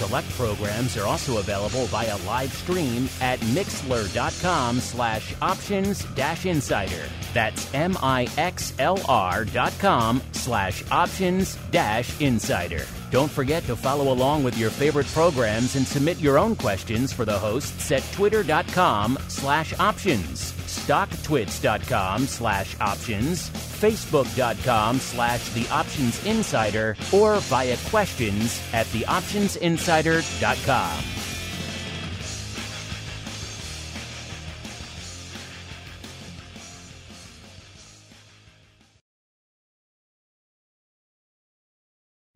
Select programs are also available via live stream at mixlr.com slash options dash insider. That's M-I-X-L-R dot com slash options dash insider. Don't forget to follow along with your favorite programs and submit your own questions for the hosts at twitter.com slash options, stocktwits.com slash options, facebook.com slash the options insider, or via questions at theoptionsinsider.com.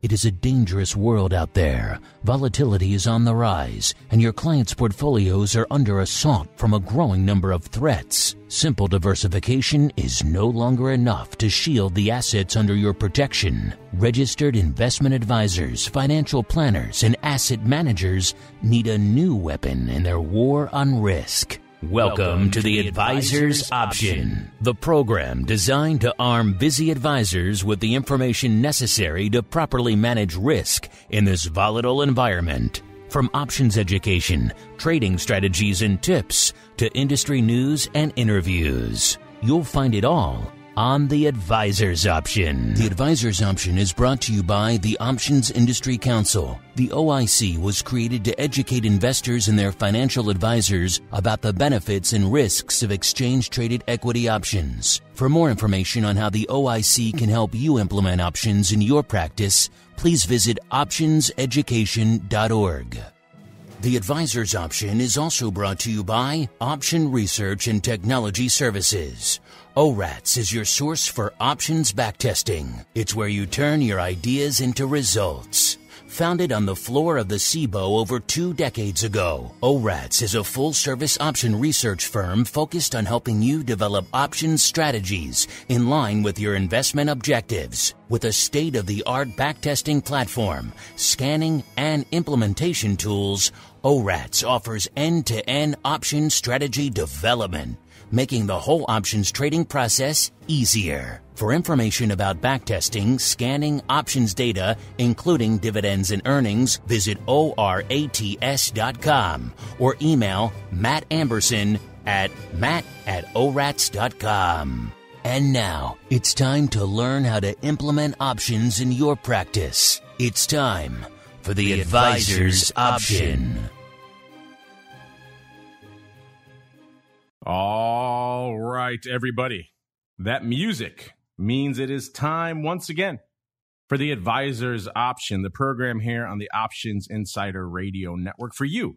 It is a dangerous world out there. Volatility is on the rise, and your clients' portfolios are under assault from a growing number of threats. Simple diversification is no longer enough to shield the assets under your protection. Registered investment advisors, financial planners, and asset managers need a new weapon in their war on risk. Welcome to the Advisor's Option, the program designed to arm busy advisors with the information necessary to properly manage risk in this volatile environment. From options education, trading strategies and tips, to industry news and interviews, you'll find it all on the Advisor's Option. The Advisor's Option is brought to you by the Options Industry Council. The OIC was created to educate investors and their financial advisors about the benefits and risks of exchange traded equity options. For more information on how the OIC can help you implement options in your practice, please visit optionseducation.org. The Advisor's Option is also brought to you by Option Research and Technology Services. ORATS is your source for options backtesting. It's where you turn your ideas into results. Founded on the floor of the CBOE over two decades ago, ORATS is a full service option research firm focused on helping you develop options strategies in line with your investment objectives. With a state of the art backtesting platform, scanning, and implementation tools, ORATS offers end to end option strategy development making the whole options trading process easier. For information about backtesting, scanning options data, including dividends and earnings, visit orats.com or email Matt Amberson at matt at orats.com. And now it's time to learn how to implement options in your practice. It's time for the, the advisor's, advisor's option. option. All right, everybody. That music means it is time once again for the Advisor's Option, the program here on the Options Insider Radio Network for you,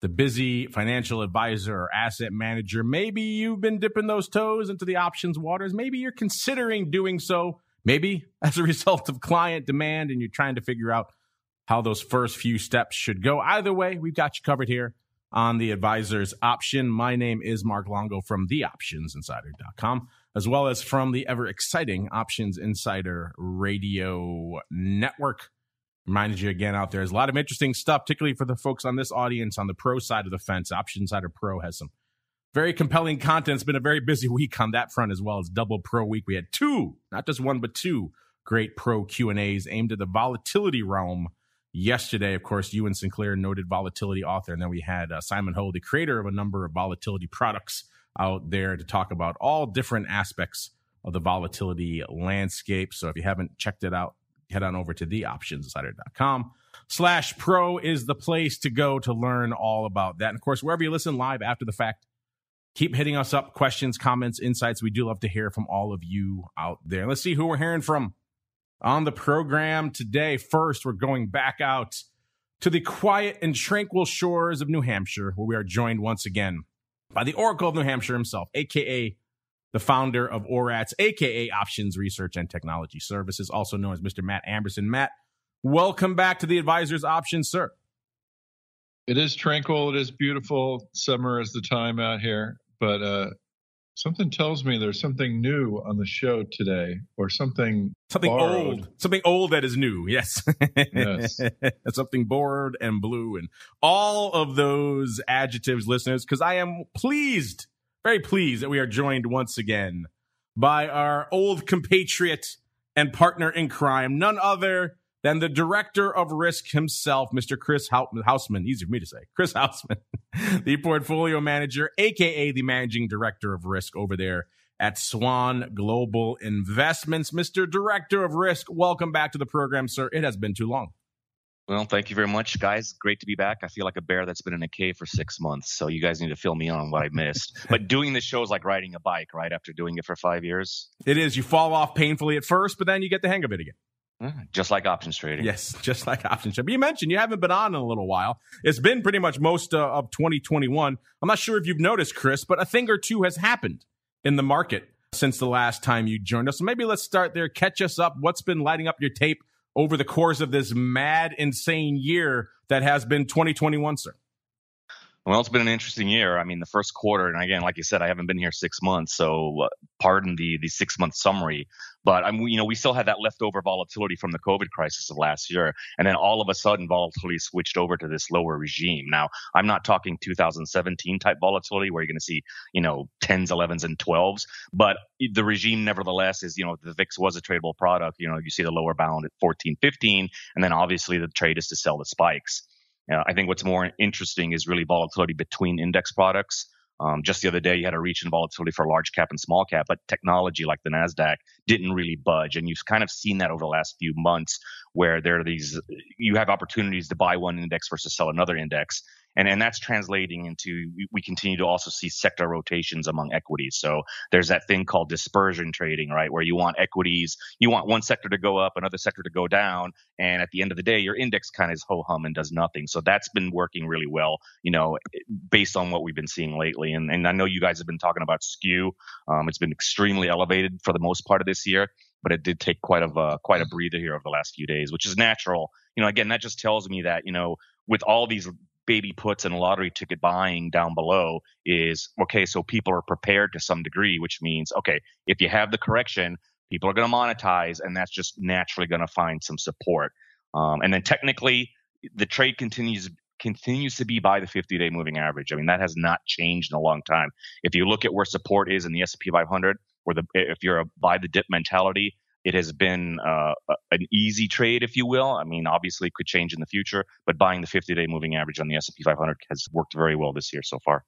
the busy financial advisor or asset manager. Maybe you've been dipping those toes into the options waters. Maybe you're considering doing so. Maybe as a result of client demand and you're trying to figure out how those first few steps should go. Either way, we've got you covered here on the advisor's option. My name is Mark Longo from theoptionsinsider.com, as well as from the ever exciting Options Insider Radio Network. Reminded you again out there, there's a lot of interesting stuff, particularly for the folks on this audience on the pro side of the fence. Option Insider Pro has some very compelling content. It's been a very busy week on that front as well as double pro week. We had two, not just one, but two great pro Q and A's aimed at the volatility realm yesterday, of course, Euan Sinclair, noted volatility author, and then we had uh, Simon Ho, the creator of a number of volatility products, out there to talk about all different aspects of the volatility landscape. So if you haven't checked it out, head on over to theoptionsinsider.com. Slash pro is the place to go to learn all about that. And of course, wherever you listen live after the fact, keep hitting us up. Questions, comments, insights. We do love to hear from all of you out there. Let's see who we're hearing from on the program today. First, we're going back out to the quiet and tranquil shores of New Hampshire, where we are joined once again by the Oracle of New Hampshire himself, aka the founder of ORATS, aka Options Research and Technology Services, also known as Mr. Matt Amberson. Matt, welcome back to the Advisor's Options, sir. It is tranquil. It is beautiful. Summer is the time out here, but uh, Something tells me there's something new on the show today, or something something borrowed. old, something old that is new. Yes, Yes. something borrowed and blue, and all of those adjectives, listeners. Because I am pleased, very pleased that we are joined once again by our old compatriot and partner in crime, none other than the director of risk himself, Mr. Chris Hausman. Easy for me to say. Chris Hausman, the portfolio manager, aka the managing director of risk over there at Swan Global Investments. Mr. Director of Risk, welcome back to the program, sir. It has been too long. Well, thank you very much, guys. Great to be back. I feel like a bear that's been in a cave for six months. So you guys need to fill me in on what I missed. but doing this show is like riding a bike, right? After doing it for five years, It is. You fall off painfully at first, but then you get the hang of it again. Eh, just like options trading. Yes, just like option trading. You mentioned you haven't been on in a little while. It's been pretty much most uh, of 2021. I'm not sure if you've noticed, Chris, but a thing or two has happened in the market since the last time you joined us. So maybe let's start there. Catch us up. What's been lighting up your tape over the course of this mad, insane year that has been 2021, sir? Well, it's been an interesting year. I mean, the first quarter, and again, like you said, I haven't been here six months, so uh, pardon the the six month summary. But I'm, you know, we still had that leftover volatility from the COVID crisis of last year, and then all of a sudden, volatility switched over to this lower regime. Now, I'm not talking 2017 type volatility where you're going to see, you know, tens, elevens, and twelves, but the regime, nevertheless, is you know the VIX was a tradable product. You know, you see the lower bound at 14, 15, and then obviously the trade is to sell the spikes. Uh, I think what's more interesting is really volatility between index products. Um, just the other day, you had a reach in volatility for large cap and small cap, but technology like the Nasdaq didn't really budge, and you've kind of seen that over the last few months, where there are these you have opportunities to buy one index versus sell another index, and and that's translating into we continue to also see sector rotations among equities. So there's that thing called dispersion trading, right, where you want equities, you want one sector to go up, another sector to go down, and at the end of the day, your index kind of is ho hum and does nothing. So that's been working really well, you know, based on what we've been seeing lately. And and I know you guys have been talking about skew. Um, it's been extremely elevated for the most part of this year. But it did take quite of a quite a breather here over the last few days, which is natural. You know, again, that just tells me that you know with all these baby puts and lottery ticket buying down below is okay. So people are prepared to some degree, which means okay, if you have the correction, people are going to monetize, and that's just naturally going to find some support. Um, and then technically, the trade continues continues to be by the 50 day moving average. I mean, that has not changed in a long time. If you look at where support is in the S&P 500, or the if you're a buy the dip mentality, it has been uh, an easy trade, if you will. I mean, obviously, it could change in the future, but buying the 50-day moving average on the S&P 500 has worked very well this year so far.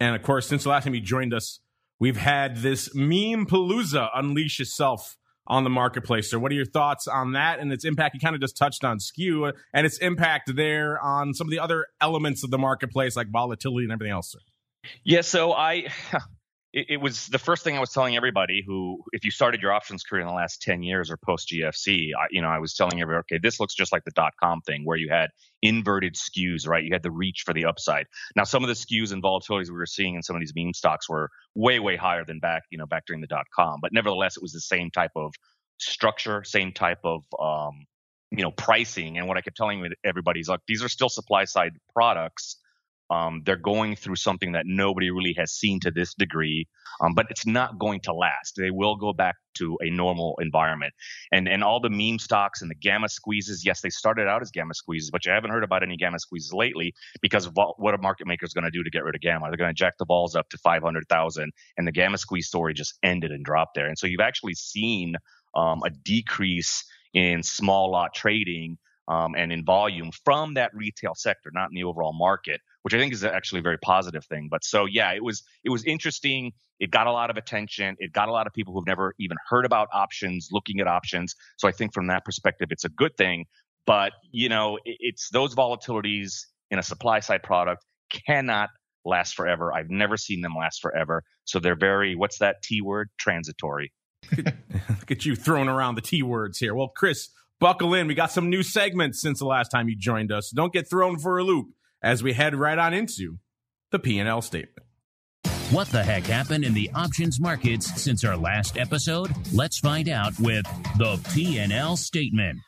And of course, since the last time you joined us, we've had this meme palooza unleash itself on the marketplace. So, what are your thoughts on that and its impact? You kind of just touched on skew and its impact there on some of the other elements of the marketplace, like volatility and everything else. Sir. Yeah, so I it, it, was the first thing I was telling everybody who, if you started your options career in the last 10 years or post GFC, I, you know, I was telling everybody, okay, this looks just like the dot com thing where you had inverted skews, right? You had the reach for the upside. Now, some of the skews and volatilities we were seeing in some of these meme stocks were way, way higher than back, you know, back during the dot com. But nevertheless, it was the same type of structure, same type of, um, you know, pricing. And what I kept telling everybody is like, these are still supply side products um, they're going through something that nobody really has seen to this degree, um, but it's not going to last. They will go back to a normal environment. And and all the meme stocks and the gamma squeezes, yes, they started out as gamma squeezes, but you haven't heard about any gamma squeezes lately because what a market maker is going to do to get rid of gamma. They're going to jack the vols up to 500,000, and the gamma squeeze story just ended and dropped there. And so you've actually seen um, a decrease in small lot trading um, and in volume from that retail sector, not in the overall market, which I think is actually a very positive thing. But so yeah, it was it was interesting. It got a lot of attention. It got a lot of people who've never even heard about options looking at options. So I think from that perspective, it's a good thing. But you know, it's those volatilities in a supply side product cannot last forever. I've never seen them last forever. So they're very what's that T word? Transitory. Look at you throwing around the T words here. Well, Chris, buckle in. We got some new segments since the last time you joined us. Don't get thrown for a loop as we head right on into the P&L statement. What the heck happened in the options markets since our last episode? Let's find out with the P&L statement.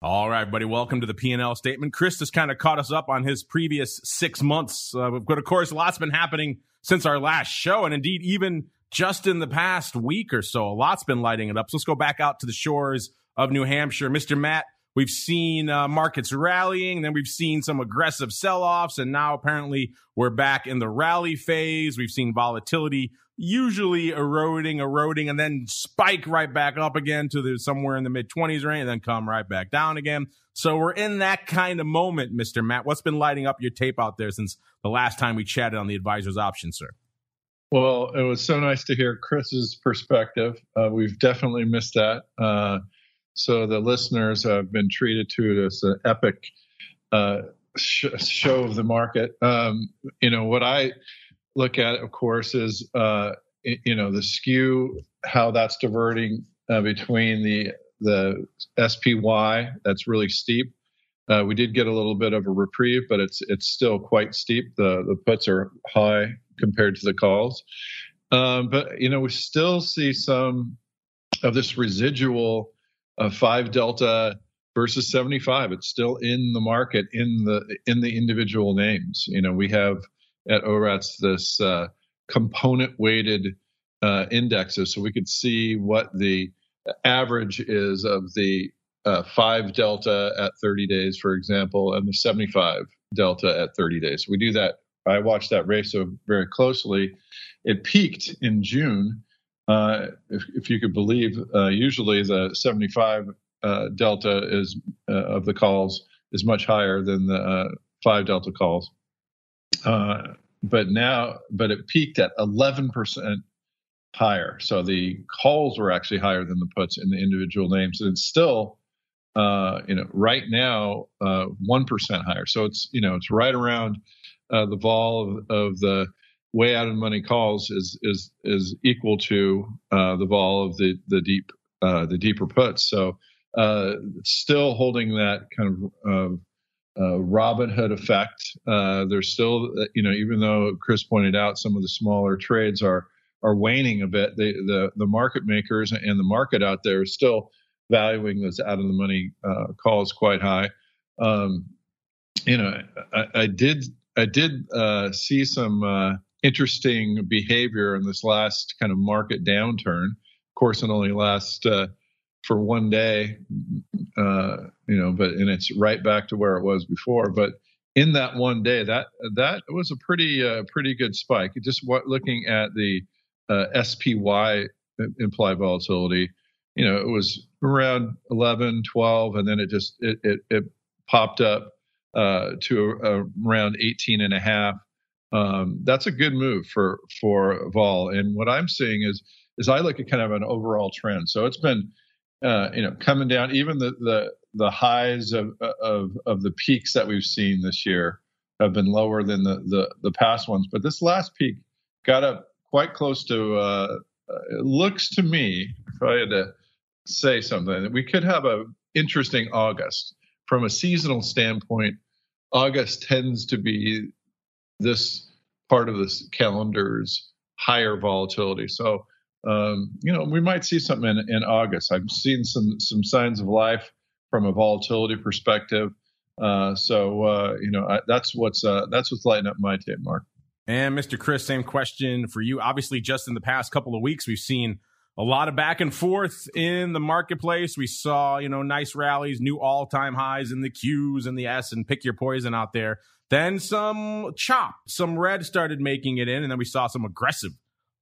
All right, buddy. Welcome to the P&L statement. Chris has kind of caught us up on his previous six months. Uh, but of course, lots been happening since our last show. And indeed, even just in the past week or so, a lot's been lighting it up. So let's go back out to the shores of New Hampshire. Mr. Matt, we've seen uh, markets rallying, then we've seen some aggressive sell offs, and now apparently we're back in the rally phase. We've seen volatility usually eroding, eroding, and then spike right back up again to the somewhere in the mid 20s range, and then come right back down again. So we're in that kind of moment, Mr. Matt. What's been lighting up your tape out there since the last time we chatted on the advisor's option, sir? Well, it was so nice to hear Chris's perspective. Uh, we've definitely missed that. Uh, so the listeners have been treated to this epic uh, sh- show of the market. Um, you know what I look at, of course, is uh, you know the skew, how that's diverting uh, between the the SPY that's really steep. Uh, we did get a little bit of a reprieve, but it's it's still quite steep. The the puts are high compared to the calls, um, but you know we still see some of this residual of five delta versus 75. It's still in the market in the in the individual names. You know we have at ORATS this uh, component weighted uh, indexes, so we could see what the average is of the uh, 5 delta at 30 days, for example, and the 75 delta at 30 days. We do that. I watched that ratio very closely. It peaked in June. Uh, if, if, you could believe, uh, usually the 75 uh, delta is uh, of the calls is much higher than the 5 delta calls. Uh, but now, but it peaked at 11% higher. So the calls were actually higher than the puts in the individual names. And it's still, uh, you know, right now, uh, 1% higher. So it's, you know, it's right around uh, the vol of, of, the way out of money calls is, is, is equal to uh, the vol of the, the deep, uh, the deeper puts. So uh, still holding that kind of, uh, Robinhood effect. Uh, there's still, uh, you know, even though Chris pointed out some of the smaller trades are are waning a bit, the the, the market makers and the market out there is still valuing those out of the money calls quite high. Um, you know, I, I, did I did see some interesting behavior in this last kind of market downturn. Of course, it only lasts for one day, uh, you know, but and it's right back to where it was before. But in that one day, that that was a pretty uh, pretty good spike. Just what, looking at the uh, SPY implied volatility, you know, it was around 11, 12, and then it just it it, it popped up uh, to around 18 and a half. Um, that's a good move for for vol. And what I'm seeing is is I look at kind of an overall trend. So it's been uh, you know, coming down. Even the the the highs of of of the peaks that we've seen this year have been lower than the the, the past ones. But this last peak got up quite close to. Uh, it looks to me, if I had to say something, that we could have a interesting August from a seasonal standpoint. August tends to be this part of this calendar's higher volatility. So um, you know, we might see something in, in August. I've seen some some signs of life from a volatility perspective. Uh, so uh, you know, I, that's what's uh, that's what's lighting up my tape, Mark. And Mr. Chris, same question for you. Obviously, just in the past couple of weeks, we've seen a lot of back and forth in the marketplace. We saw, you know, nice rallies, new all time highs in the Qs and the S, and pick your poison out there. Then some chop, some red started making it in, and then we saw some aggressive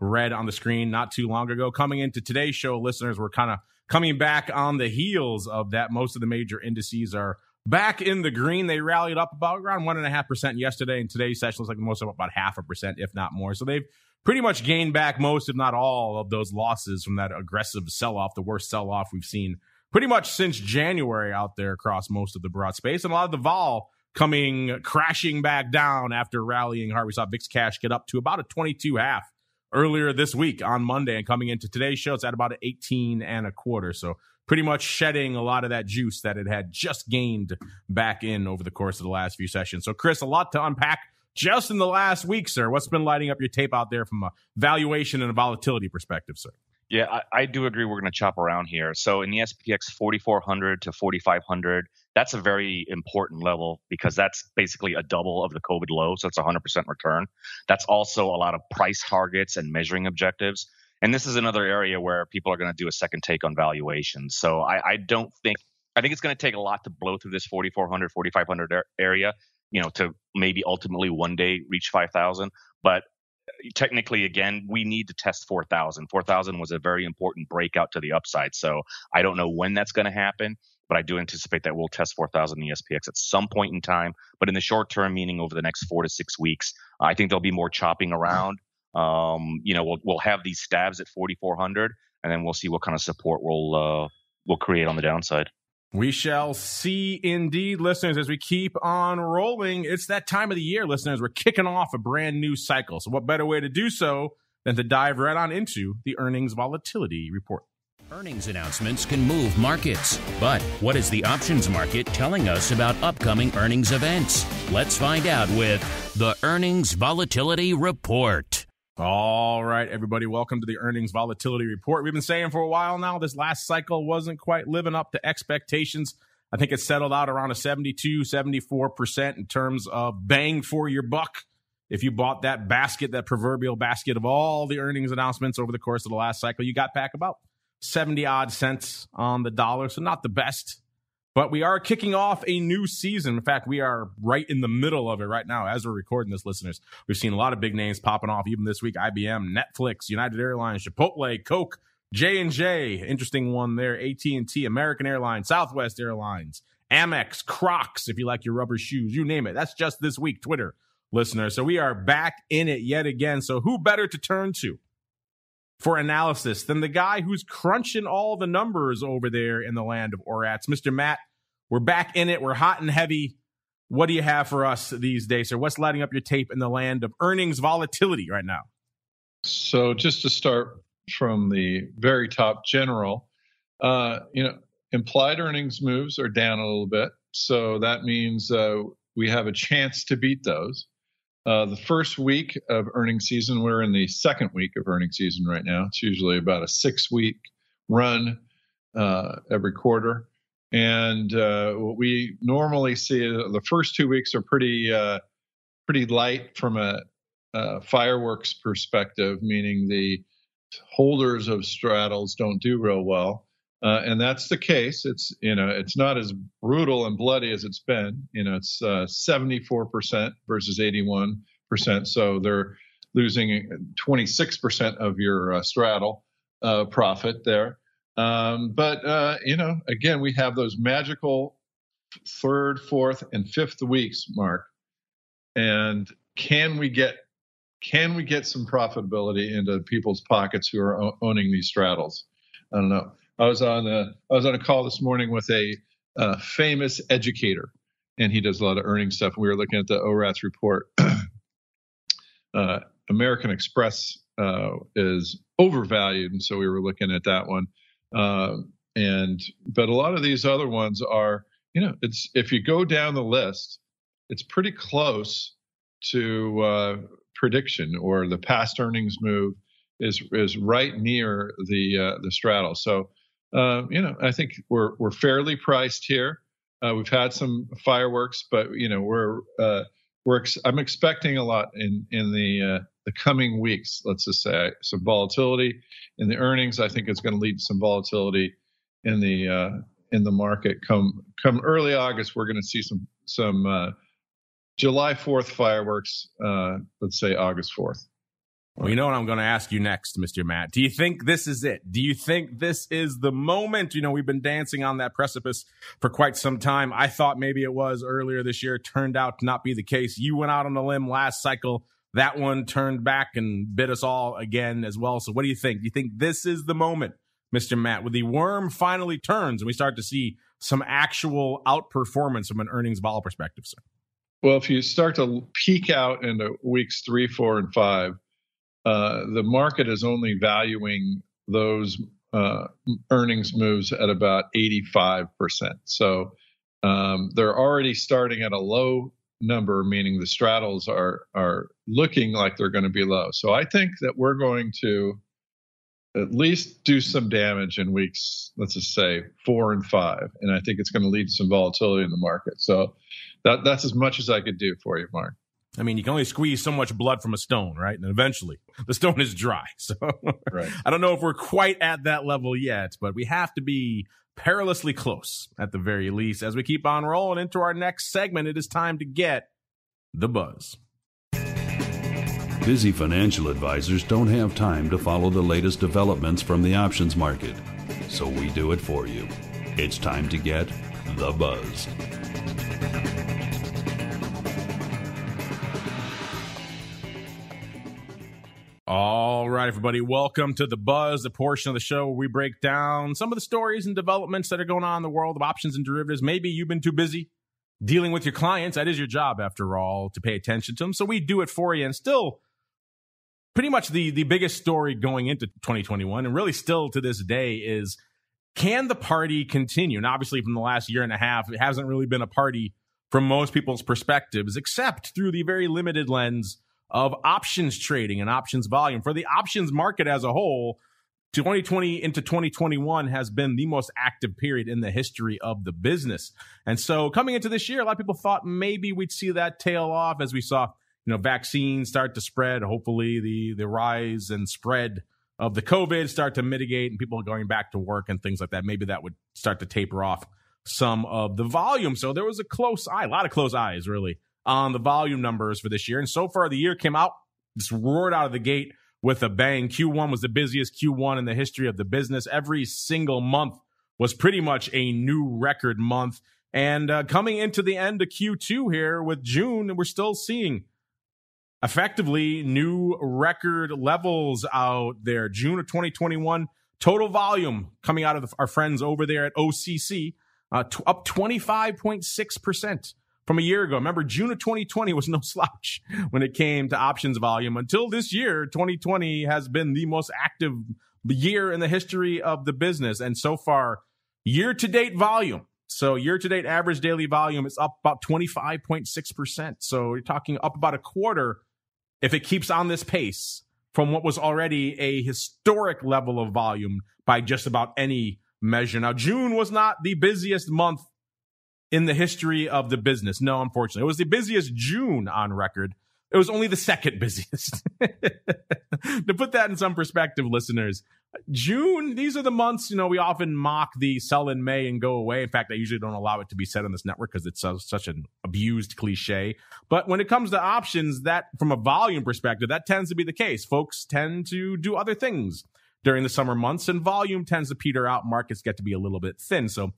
red on the screen not too long ago. Coming into today's show, listeners were kind of coming back on the heels of that. Most of the major indices are back in the green. They rallied up about around one and a half percent yesterday, and today's session looks like most of about half a percent, if not more. So they've pretty much gained back most, if not all, of those losses from that aggressive sell off, the worst sell off we've seen pretty much since January out there across most of the broad space, and a lot of the vol coming crashing back down after rallying hard. We saw VIX cash get up to about a 22 half earlier this week on Monday and coming into today's show, it's at about 18 and a quarter. So pretty much shedding a lot of that juice that it had just gained back in over the course of the last few sessions. So Chris, a lot to unpack just in the last week, sir. What's been lighting up your tape out there from a valuation and a volatility perspective, sir? Yeah, I, I do agree. We're going to chop around here. So in the SPX 4400 to 4500, that's a very important level because that's basically a double of the COVID low. So it's 100% return. That's also a lot of price targets and measuring objectives. And this is another area where people are going to do a second take on valuation. So I, I don't think, I think it's going to take a lot to blow through this 4,400, 4,500 area, you know, to maybe ultimately one day reach 5,000. But uh, technically again we need to test 4000 4000 was a very important breakout to the upside so i don't know when that's going to happen but i do anticipate that we'll test 4000 in the spx at some point in time but in the short term meaning over the next four to six weeks i think there'll be more chopping around um, you know we'll, we'll have these stabs at 4400 and then we'll see what kind of support we'll uh, we'll create on the downside we shall see indeed, listeners, as we keep on rolling. It's that time of the year, listeners. We're kicking off a brand new cycle. So, what better way to do so than to dive right on into the earnings volatility report? Earnings announcements can move markets. But what is the options market telling us about upcoming earnings events? Let's find out with the Earnings Volatility Report. All right, everybody, welcome to the earnings volatility report. We've been saying for a while now this last cycle wasn't quite living up to expectations. I think it settled out around a 72, 74% in terms of bang for your buck. If you bought that basket, that proverbial basket of all the earnings announcements over the course of the last cycle, you got back about 70 odd cents on the dollar. So, not the best but we are kicking off a new season. In fact, we are right in the middle of it right now as we're recording this, listeners. We've seen a lot of big names popping off even this week. IBM, Netflix, United Airlines, Chipotle, Coke, J&J, interesting one there, AT&T, American Airlines, Southwest Airlines, Amex, Crocs, if you like your rubber shoes, you name it. That's just this week, Twitter listeners. So we are back in it yet again. So who better to turn to for analysis than the guy who's crunching all the numbers over there in the land of Orats. Mr. Matt, we're back in it. We're hot and heavy. What do you have for us these days, sir? What's lighting up your tape in the land of earnings volatility right now? So, just to start from the very top general, uh, you know, implied earnings moves are down a little bit. So that means uh, we have a chance to beat those. Uh, the first week of earnings season, we're in the second week of earnings season right now. It's usually about a six week run uh, every quarter. And uh, what we normally see, the first two weeks are pretty, uh, pretty light from a, a fireworks perspective, meaning the holders of straddles don't do real well. Uh, and that's the case. It's you know it's not as brutal and bloody as it's been. You know it's uh, 74% versus 81%. So they're losing 26% of your uh, straddle uh, profit there. Um, but uh, you know again we have those magical third, fourth, and fifth weeks, Mark. And can we get can we get some profitability into people's pockets who are owning these straddles? I don't know. I was on a I was on a call this morning with a uh, famous educator, and he does a lot of earning stuff. We were looking at the ORATS report. uh, American Express uh, is overvalued, and so we were looking at that one. Uh, and but a lot of these other ones are, you know, it's if you go down the list, it's pretty close to uh, prediction or the past earnings move is is right near the uh, the straddle. So uh, you know, I think we're we're fairly priced here. Uh, we've had some fireworks, but you know, we're uh, we're ex- I'm expecting a lot in in the uh, the coming weeks. Let's just say some volatility in the earnings. I think it's going to lead to some volatility in the uh, in the market. Come come early August, we're going to see some some uh, July 4th fireworks. let's say August 4th. Well, you know what I'm going to ask you next, Mr. Matt. Do you think this is it? Do you think this is the moment? You know, we've been dancing on that precipice for quite some time. I thought maybe it was earlier this year. Turned out to not be the case. You went out on the limb last cycle. That one turned back and bit us all again as well. So, what do you think? Do you think this is the moment, Mr. Matt, where the worm finally turns and we start to see some actual outperformance from an earnings vol perspective, sir? Well, if you start to peek out into weeks three, four, and five, uh, the market is only valuing those uh, earnings moves at about 85%. So um, they're already starting at a low number, meaning the straddles are are looking like they're going to be low. So I think that we're going to at least do some damage in weeks, let's just say four and five. And I think it's going to lead to some volatility in the market. So that, that's as much as I could do for you, Mark. I mean, you can only squeeze so much blood from a stone, right? And eventually the stone is dry. So right. I don't know if we're quite at that level yet, but we have to be perilously close at the very least. As we keep on rolling into our next segment, it is time to get the buzz. Busy financial advisors don't have time to follow the latest developments from the options market, so we do it for you. It's time to get the buzz. All right, everybody, welcome to the Buzz, the portion of the show where we break down some of the stories and developments that are going on in the world of options and derivatives. Maybe you've been too busy dealing with your clients. That is your job, after all, to pay attention to them. So we do it for you and still pretty much the the biggest story going into 2021 and really still to this day is can the party continue? And obviously from the last year and a half, it hasn't really been a party from most people's perspectives, except through the very limited lens of options trading and options volume. For the options market as a whole, 2020 into 2021 has been the most active period in the history of the business. And so coming into this year, a lot of people thought maybe we'd see that tail off as we saw you know vaccines start to spread hopefully the the rise and spread of the covid start to mitigate and people going back to work and things like that maybe that would start to taper off some of the volume so there was a close eye a lot of close eyes really on the volume numbers for this year. And so far the year came out just roared out of the gate with a bang. Q1 was the busiest q1 in the history of the business. Every single month was pretty much a new record month. And uh, coming into the end of q2 here with june we're still seeing effectively new record levels out there. June of 2021, total volume coming out of our friends over there at OCC, uh, t- up 25.6% from a year ago. Remember, June of 2020 was no slouch when it came to options volume. Until this year, 2020 has been the most active year in the history of the business. And so far, year to date volume. So year to date average daily volume is up about 25.6%. So you're talking up about a quarter if it keeps on this pace from what was already a historic level of volume by just about any measure. Now, June was not the busiest month in the history of the business. No, unfortunately, it was the busiest June on record. It was only the second busiest. to put that in some perspective, listeners, June, these are the months, you know, we often mock the sell in May and go away. In fact, I usually don't allow it to be said on this network because it's such an abused cliche. But when it comes to options, that from a volume perspective, that tends to be the case. Folks tend to do other things during the summer months and volume tends to peter out. Markets get to be a little bit thin. So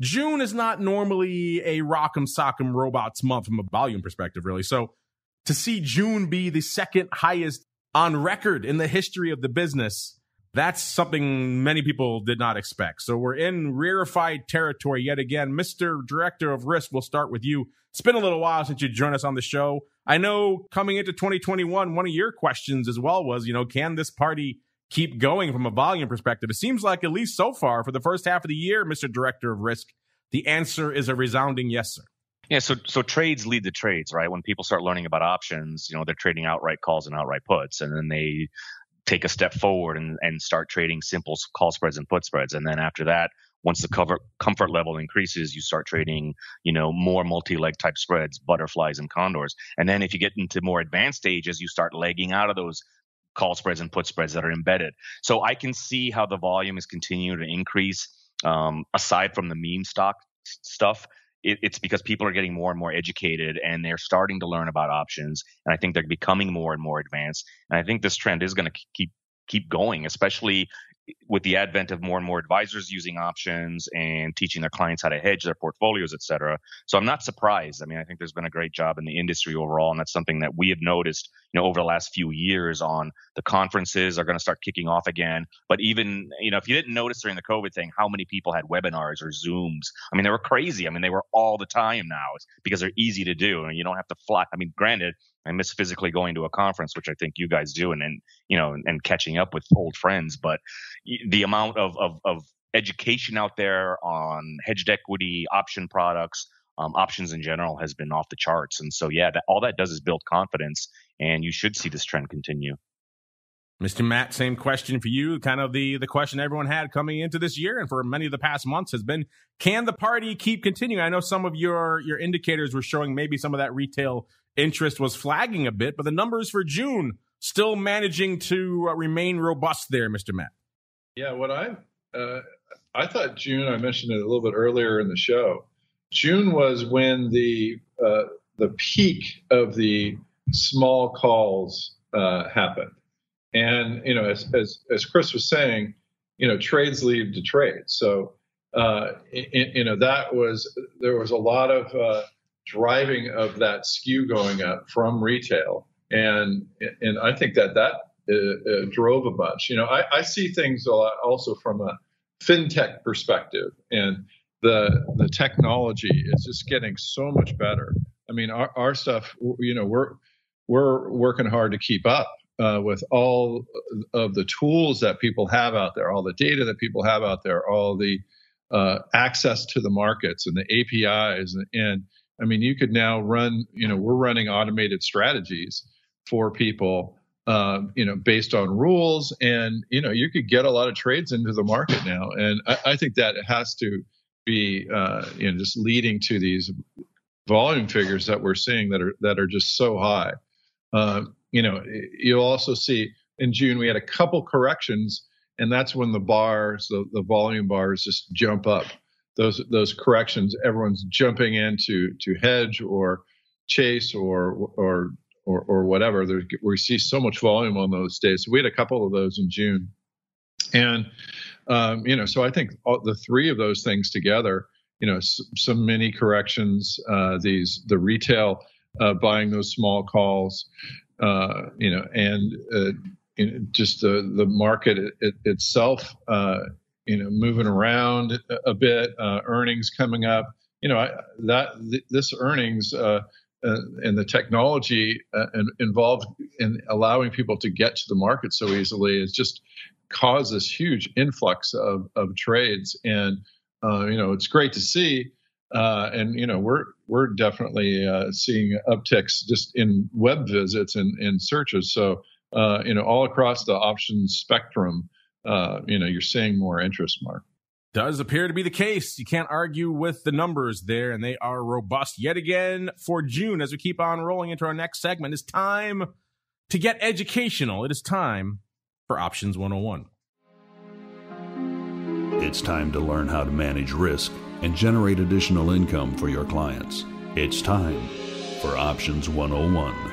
June is not normally a rock'em sock'em robots month from a volume perspective, really. So to see June be the second highest on record in the history of the business that's something many people did not expect. So we're in rarefied territory yet again. Mr. Director of Risk, we'll start with you. It's been a little while since you joined us on the show. I know coming into 2021, one of your questions as well was, you know, can this party keep going from a volume perspective? It seems like, at least so far, for the first half of the year, Mr. Director of Risk, the answer is a resounding yes, sir. Yeah, so so trades lead to trades, right? When people start learning about options, you know, they're trading outright calls and outright puts, and then they take a step forward and, and start trading simple call spreads and put spreads. And then after that, once the cover, comfort level increases, you start trading, you know, more multi-leg type spreads, butterflies and condors. And then if you get into more advanced stages, you start legging out of those call spreads and put spreads that are embedded. So I can see how the volume is continuing to increase. Um, aside from the meme stock stuff, it, it's because people are getting more and more educated and they're starting to learn about options. And I think they're becoming more and more advanced. And I think this trend is going to keep keep going, especially with the advent of more and more advisors using options and teaching their clients how to hedge their portfolios, et cetera. So I'm not surprised. I mean, I think there's been a great job in the industry overall, and that's something that we have noticed, you know, over the last few years on the conferences are going to start kicking off again. But even, you know, if you didn't notice during the COVID thing, how many people had webinars or Zooms? I mean, they were crazy. I mean, they were all the time now because they're easy to do and you don't have to fly. I mean, granted, I miss physically going to a conference, which I think you guys do, and, and you know, and catching up with old friends. But the amount of, of, of education out there on hedged equity, option products, um, options in general has been off the charts. And so, yeah, that, all that does is build confidence, and you should see this trend continue. Mr. Matt, same question for you. Kind of the the question everyone had coming into this year, and for many of the past months has been: Can the party keep continuing? I know some of your your indicators were showing maybe some of that retail interest was flagging a bit, but the numbers for June still managing to uh, remain robust there, Mr. Matt. Yeah, what I uh, I thought June. I mentioned it a little bit earlier in the show. June was when the uh, the peak of the small calls uh, happened and you know, as as, as Chris was saying, you know, trades lead to trades. So uh, you know that was there was a lot of uh, driving of that skew going up from retail, and and I think that that uh, uh, drove a bunch. You know, I, I see things a lot also from a fintech perspective, and the the technology is just getting so much better. I mean, our, our stuff, you know, we're we're working hard to keep up uh, with all of the tools that people have out there, all the data that people have out there, all the uh, access to the markets and the APIs. And, and, I mean, you could now run, you know, we're running automated strategies for people, um, you know, based on rules. And, you know, you could get a lot of trades into the market now. And I, I think that has to be, uh, you know, just leading to these volume figures that we're seeing that are that are just so high. Uh, you know, you'll also see in June we had a couple corrections, and that's when the bars, the, the volume bars, just jump up. Those those corrections, everyone's jumping in to to hedge or chase or or or, or whatever. We see so much volume on those days. So we had a couple of those in June, and um, you know, so I think all, the three of those things together, you know, some mini corrections, uh, these the retail uh, buying those small calls, uh, you know, and uh, just the the market it, it itself, uh, you know, moving around a bit, uh, earnings coming up. You know, I, that th- this earnings uh, uh, and the technology and involved in allowing people to get to the market so easily is just caused this huge influx of of trades, and you know, it's great to see. Uh, and you know we're we're definitely uh, seeing upticks just in web visits and, and searches. So uh, you know all across the options spectrum, uh, you know you're seeing more interest. Mark does appear to be the case. You can't argue with the numbers there, and they are robust yet again for June. As we keep on rolling into our next segment, it's time to get educational. It is time for Options 101. It's time to learn how to manage risk and generate additional income for your clients. It's time for Options 101.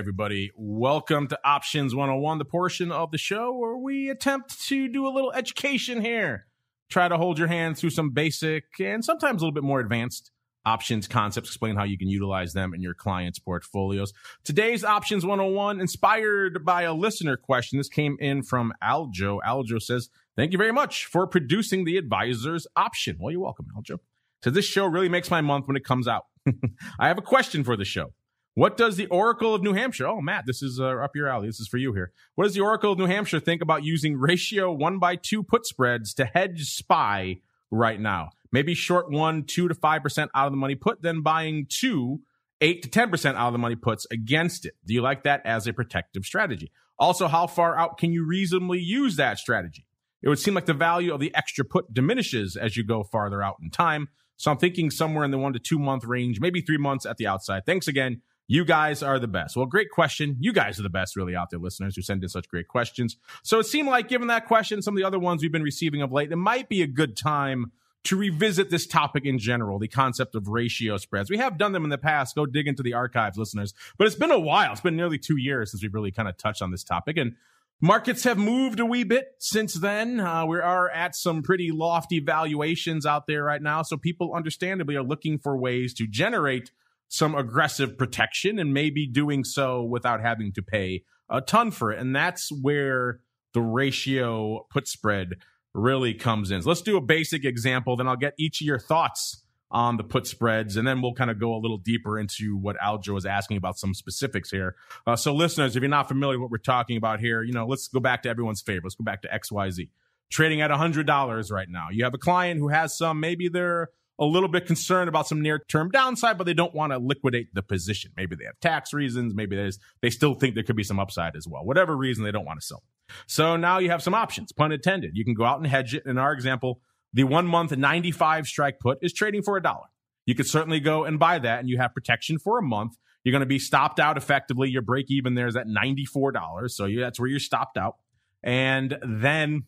Everybody. Welcome to Options 101, the portion of the show where we attempt to do a little education here. Try to hold your hand through some basic and sometimes a little bit more advanced options concepts, explain how you can utilize them in your clients' portfolios. Today's Options 101, inspired by a listener question. This came in from Aljo. Aljo says, Thank you very much for producing the advisor's option. Well, you're welcome, Aljo. So this show really makes my month when it comes out. I have a question for the show. What does the Oracle of New Hampshire? Oh, Matt, this is uh, up your alley. This is for you here. What does the Oracle of New Hampshire think about using ratio one by two put spreads to hedge SPY right now? Maybe short one, two to five percent out of the money put, then buying two, eight to ten percent out of the money puts against it. Do you like that as a protective strategy? Also, how far out can you reasonably use that strategy? It would seem like the value of the extra put diminishes as you go farther out in time. So I'm thinking somewhere in the one to two month range, maybe three months at the outside. Thanks again. You guys are the best. Well, great question. You guys are the best, really, out there, listeners who send in such great questions. So it seemed like, given that question, some of the other ones we've been receiving of late, it might be a good time to revisit this topic in general, the concept of ratio spreads. We have done them in the past. Go dig into the archives, listeners. But it's been a while. It's been nearly two years since we've really kind of touched on this topic. And markets have moved a wee bit since then. Uh, we are at some pretty lofty valuations out there right now. So people understandably are looking for ways to generate some aggressive protection and maybe doing so without having to pay a ton for it. And that's where the ratio put spread really comes in. So let's do a basic example, then I'll get each of your thoughts on the put spreads, and then we'll kind of go a little deeper into what Aljo is asking about some specifics here. Uh, so, listeners, if you're not familiar with what we're talking about here, you know, let's go back to everyone's favorite. Let's go back to XYZ. Trading at $100 right now. You have a client who has some, maybe they're a little bit concerned about some near term downside, but they don't want to liquidate the position. Maybe they have tax reasons. Maybe there's, they still think there could be some upside as well. Whatever reason, they don't want to sell. So now you have some options, pun intended. You can go out and hedge it. In our example, the one month 95 strike put is trading for a dollar. You could certainly go and buy that and you have protection for a month. You're going to be stopped out effectively. Your break even there is at $94. So you, that's where you're stopped out. And then,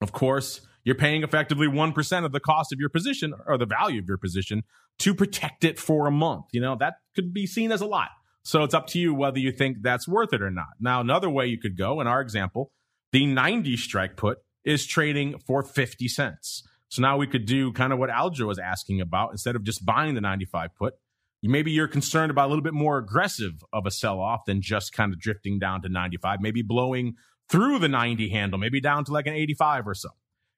of course, you're paying effectively 1% of the cost of your position or the value of your position to protect it for a month. You know, that could be seen as a lot. So it's up to you whether you think that's worth it or not. Now, another way you could go, in our example, the 90 strike put is trading for 50 cents. So now we could do kind of what Aljo was asking about. Instead of just buying the 95 put, maybe you're concerned about a little bit more aggressive of a sell off than just kind of drifting down to 95, maybe blowing through the 90 handle, maybe down to like an 85 or so.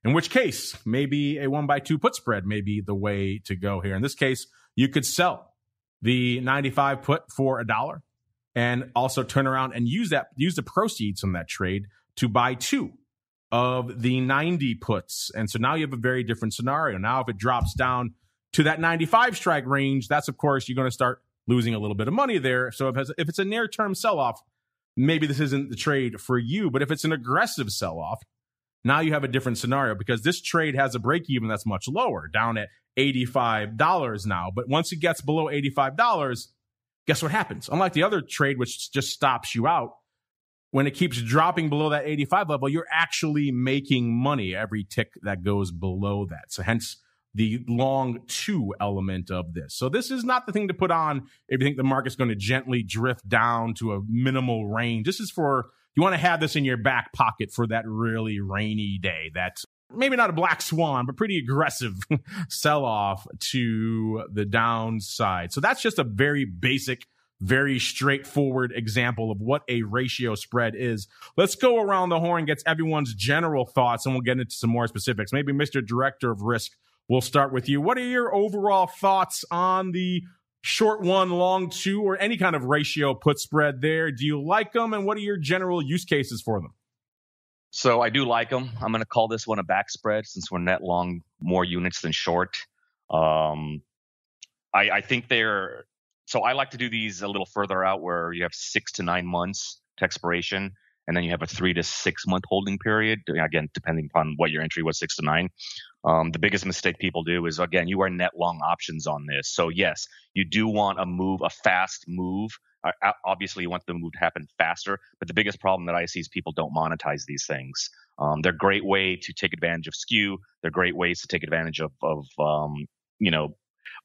In which case, maybe a one by two put spread may be the way to go here. In this case, you could sell the 95 put for a dollar and also turn around and use that, use the proceeds from that trade to buy two of the 90 puts. And so now you have a very different scenario. Now, if it drops down to that 95 strike range, that's of course you're going to start losing a little bit of money there. So if, if it's a near term sell off, maybe this isn't the trade for you. But if it's an aggressive sell off, now you have a different scenario because this trade has a break even that's much lower, down at $85 now. But once it gets below $85, guess what happens? Unlike the other trade, which just stops you out, when it keeps dropping below that 85 level, you're actually making money every tick that goes below that. So hence the long two element of this. So this is not the thing to put on if you think the market's going to gently drift down to a minimal range. This is for you want to have this in your back pocket for that really rainy day. That's maybe not a black swan, but pretty aggressive sell off to the downside. So that's just a very basic very straightforward example of what a ratio spread is. Let's go around the horn, gets everyone's general thoughts, and we'll get into some more specifics. Maybe Mr. Director of Risk, we'll start with you. What are your overall thoughts on the short one, long two, or any kind of ratio put spread there? Do you like them, and what are your general use cases for them? So I do like them. I'm going to call this one a back spread since we're net long more units than short. Um, I, I think they're so I like to do these a little further out where you have six to nine months to expiration, and then you have a three to six month holding period. Again, depending upon what your entry was, six to nine. Um, the biggest mistake people do is again, you are net long options on this. So yes, you do want a move, a fast move. Uh, obviously, you want the move to happen faster. But the biggest problem that I see is people don't monetize these things. Um, they're a great way to take advantage of skew. They're great ways to take advantage of, of um, you know,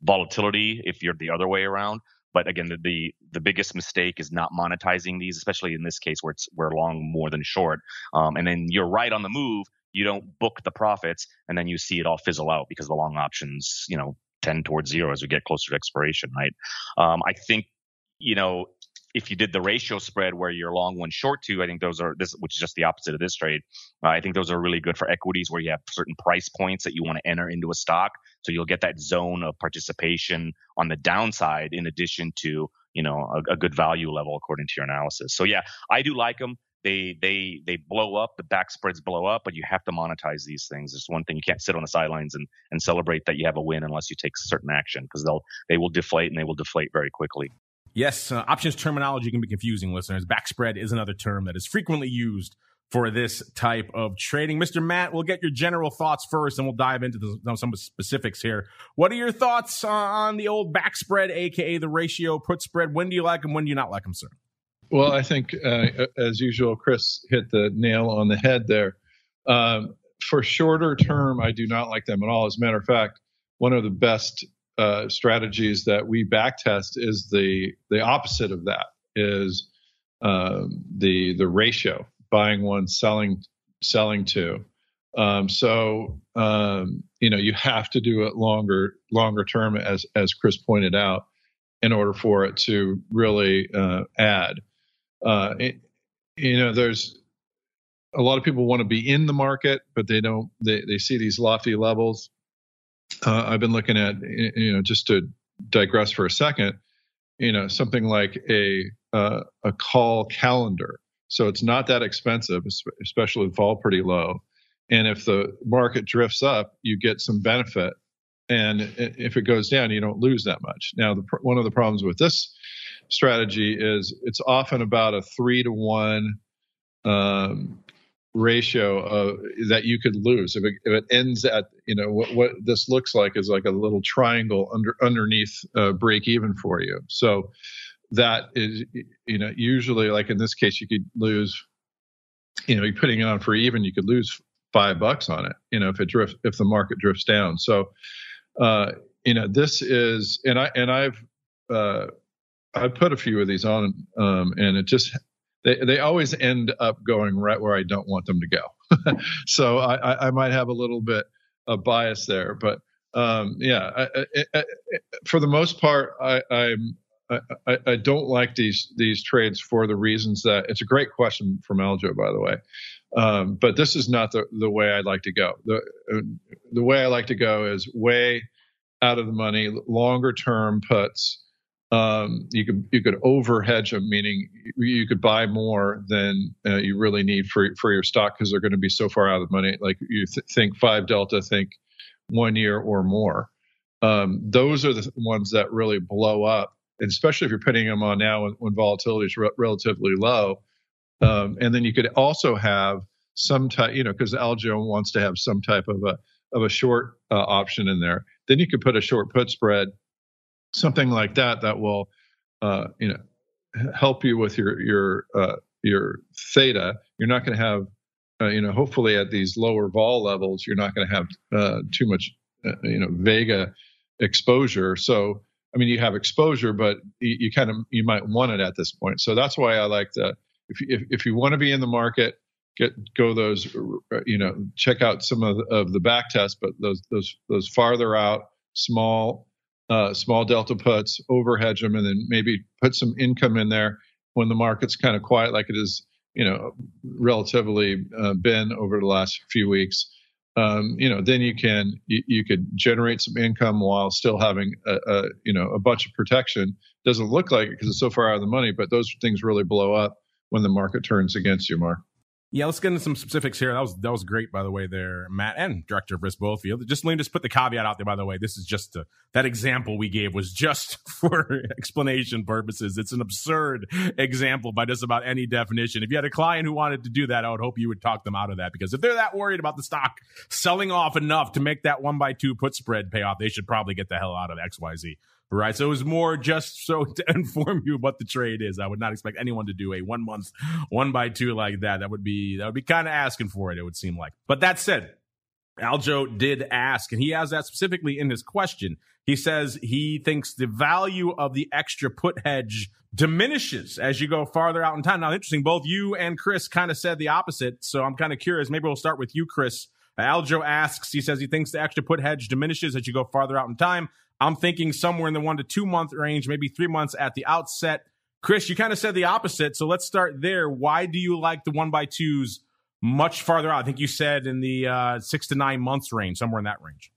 volatility if you're the other way around. But again, the, the, the biggest mistake is not monetizing these, especially in this case where it's we're long more than short. Um, and then you're right on the move. You don't book the profits, and then you see it all fizzle out because the long options, you know, tend towards zero as we get closer to expiration, right? Um, I think, you know, if you did the ratio spread where you're long one short two, I think those are this, which is just the opposite of this trade. Uh, I think those are really good for equities where you have certain price points that you want to enter into a stock, so you'll get that zone of participation on the downside in addition to you know a, a good value level according to your analysis. So yeah, I do like them. They they they blow up, the back spreads blow up, but you have to monetize these things. There's one thing you can't sit on the sidelines and and celebrate that you have a win unless you take certain action because they'll they will deflate and they will deflate very quickly. Yes, uh, options terminology can be confusing, listeners. Backspread is another term that is frequently used for this type of trading. Mr. Matt, we'll get your general thoughts first and we'll dive into the, some specifics here. What are your thoughts uh, on the old backspread, aka the ratio put spread? When do you like them? When do you not like them, sir? Well, I think, uh, as usual, Chris hit the nail on the head there. Um, for shorter term, I do not like them at all. As a matter of fact, one of the best uh, strategies that we backtest is the the opposite of that is um, the the ratio buying one selling selling two. Um, so um, you know you have to do it longer longer term as as chris pointed out in order for it to really uh, add. Uh, it, you know there's a lot of people want to be in the market but they don't they, they see these lofty levels uh, I've been looking at, you know, just to digress for a second, you know, something like a uh, a call calendar. So it's not that expensive, especially if fall pretty low. And if the market drifts up, you get some benefit. And if it goes down, you don't lose that much. Now, the, one of the problems with this strategy is it's often about a three to one um, ratio of, that you could lose. If it, if it ends at you know what, what this looks like is like a little triangle under underneath uh, break even for you. So that is you know usually like in this case you could lose you know you're putting it on for even you could lose five bucks on it you know if it drifts if the market drifts down. So uh you know this is and i and i've uh i've put a few of these on um and it just they, they always end up going right where I don't want them to go. so I, I, might have a little bit of bias there, but um, yeah, I, I, for the most part, I, I'm I, I, don't like these these trades for the reasons that it's a great question from Aljo, by the way. Um, but this is not the, the way I'd like to go. The the way I like to go is way out of the money, longer term puts um, you could you could over hedge them, meaning you could buy more than uh, you really need for for your stock because they're going to be so far out of the money. Like you th- think five delta, think one year or more. Um, those are the ones that really blow up, and especially if you're putting them on now when, when volatility is re- relatively low. Um, and then you could also have some type, you know, because Aljo wants to have some type of a of a short uh, option in there. Then you could put a short put spread something like that that will uh, you know help you with your your uh, your theta. You're not going to have uh, you know hopefully at these lower vol levels you're not going to have uh, too much uh, you know vega exposure. So I mean you have exposure, but you, you, kind of you might want it at this point. So that's why I like to if if, if you want to be in the market. Get go those you know check out some of the, of the back tests, but those those those farther out small uh, small delta puts, over hedge them, and then maybe put some income in there when the market's kind of quiet, like it is, you know, relatively uh, been over the last few weeks. Um, you know, then you can you, you, could generate some income while still having a, a you know a bunch of protection. Doesn't look like it because it's so far out of the money, but those things really blow up when the market turns against you, Mark. Yeah, let's get into some specifics here. That was that was great, by the way, there, Matt and Director Briss Bofield. Just let me just put the caveat out there, by the way. This is just a, that example we gave was just for explanation purposes. It's an absurd example by just about any definition. If you had a client who wanted to do that, I would hope you would talk them out of that because if they're that worried about the stock selling off enough to make that one by two put spread pay off, they should probably get the hell out of XYZ right? So it was more just so to inform you what the trade is. I would not expect anyone to do a one month one by two like that. That would be that would be kind of asking for it. It would seem like. But that said, Aljo did ask, and he has that specifically in his question. He says he thinks the value of the extra put hedge diminishes as you go farther out in time. Now, interesting, both you and Chris kind of said the opposite. So I'm kind of curious. Maybe we'll start with you, Chris. Aljo asks, he says he thinks the extra put hedge diminishes as you go farther out in time. I'm thinking somewhere in the one to two month range, maybe three months at the outset. Chris, you kind of said the opposite. So let's start there. Why do you like the one by twos much farther out? I think you said in the uh, six to nine months range, somewhere in that range.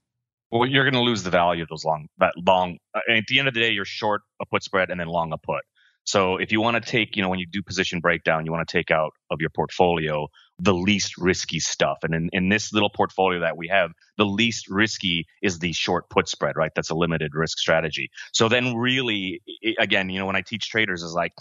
Well, you're going to lose the value of those long, that long. Uh, at the end of the day, you're short a put spread and then long a put. So if you want to take, you know, when you do position breakdown, you want to take out of your portfolio the least risky stuff. And in, in this little portfolio that we have, the least risky is the short put spread, right? That's a limited risk strategy. So then really, again, you know, when I teach traders is like,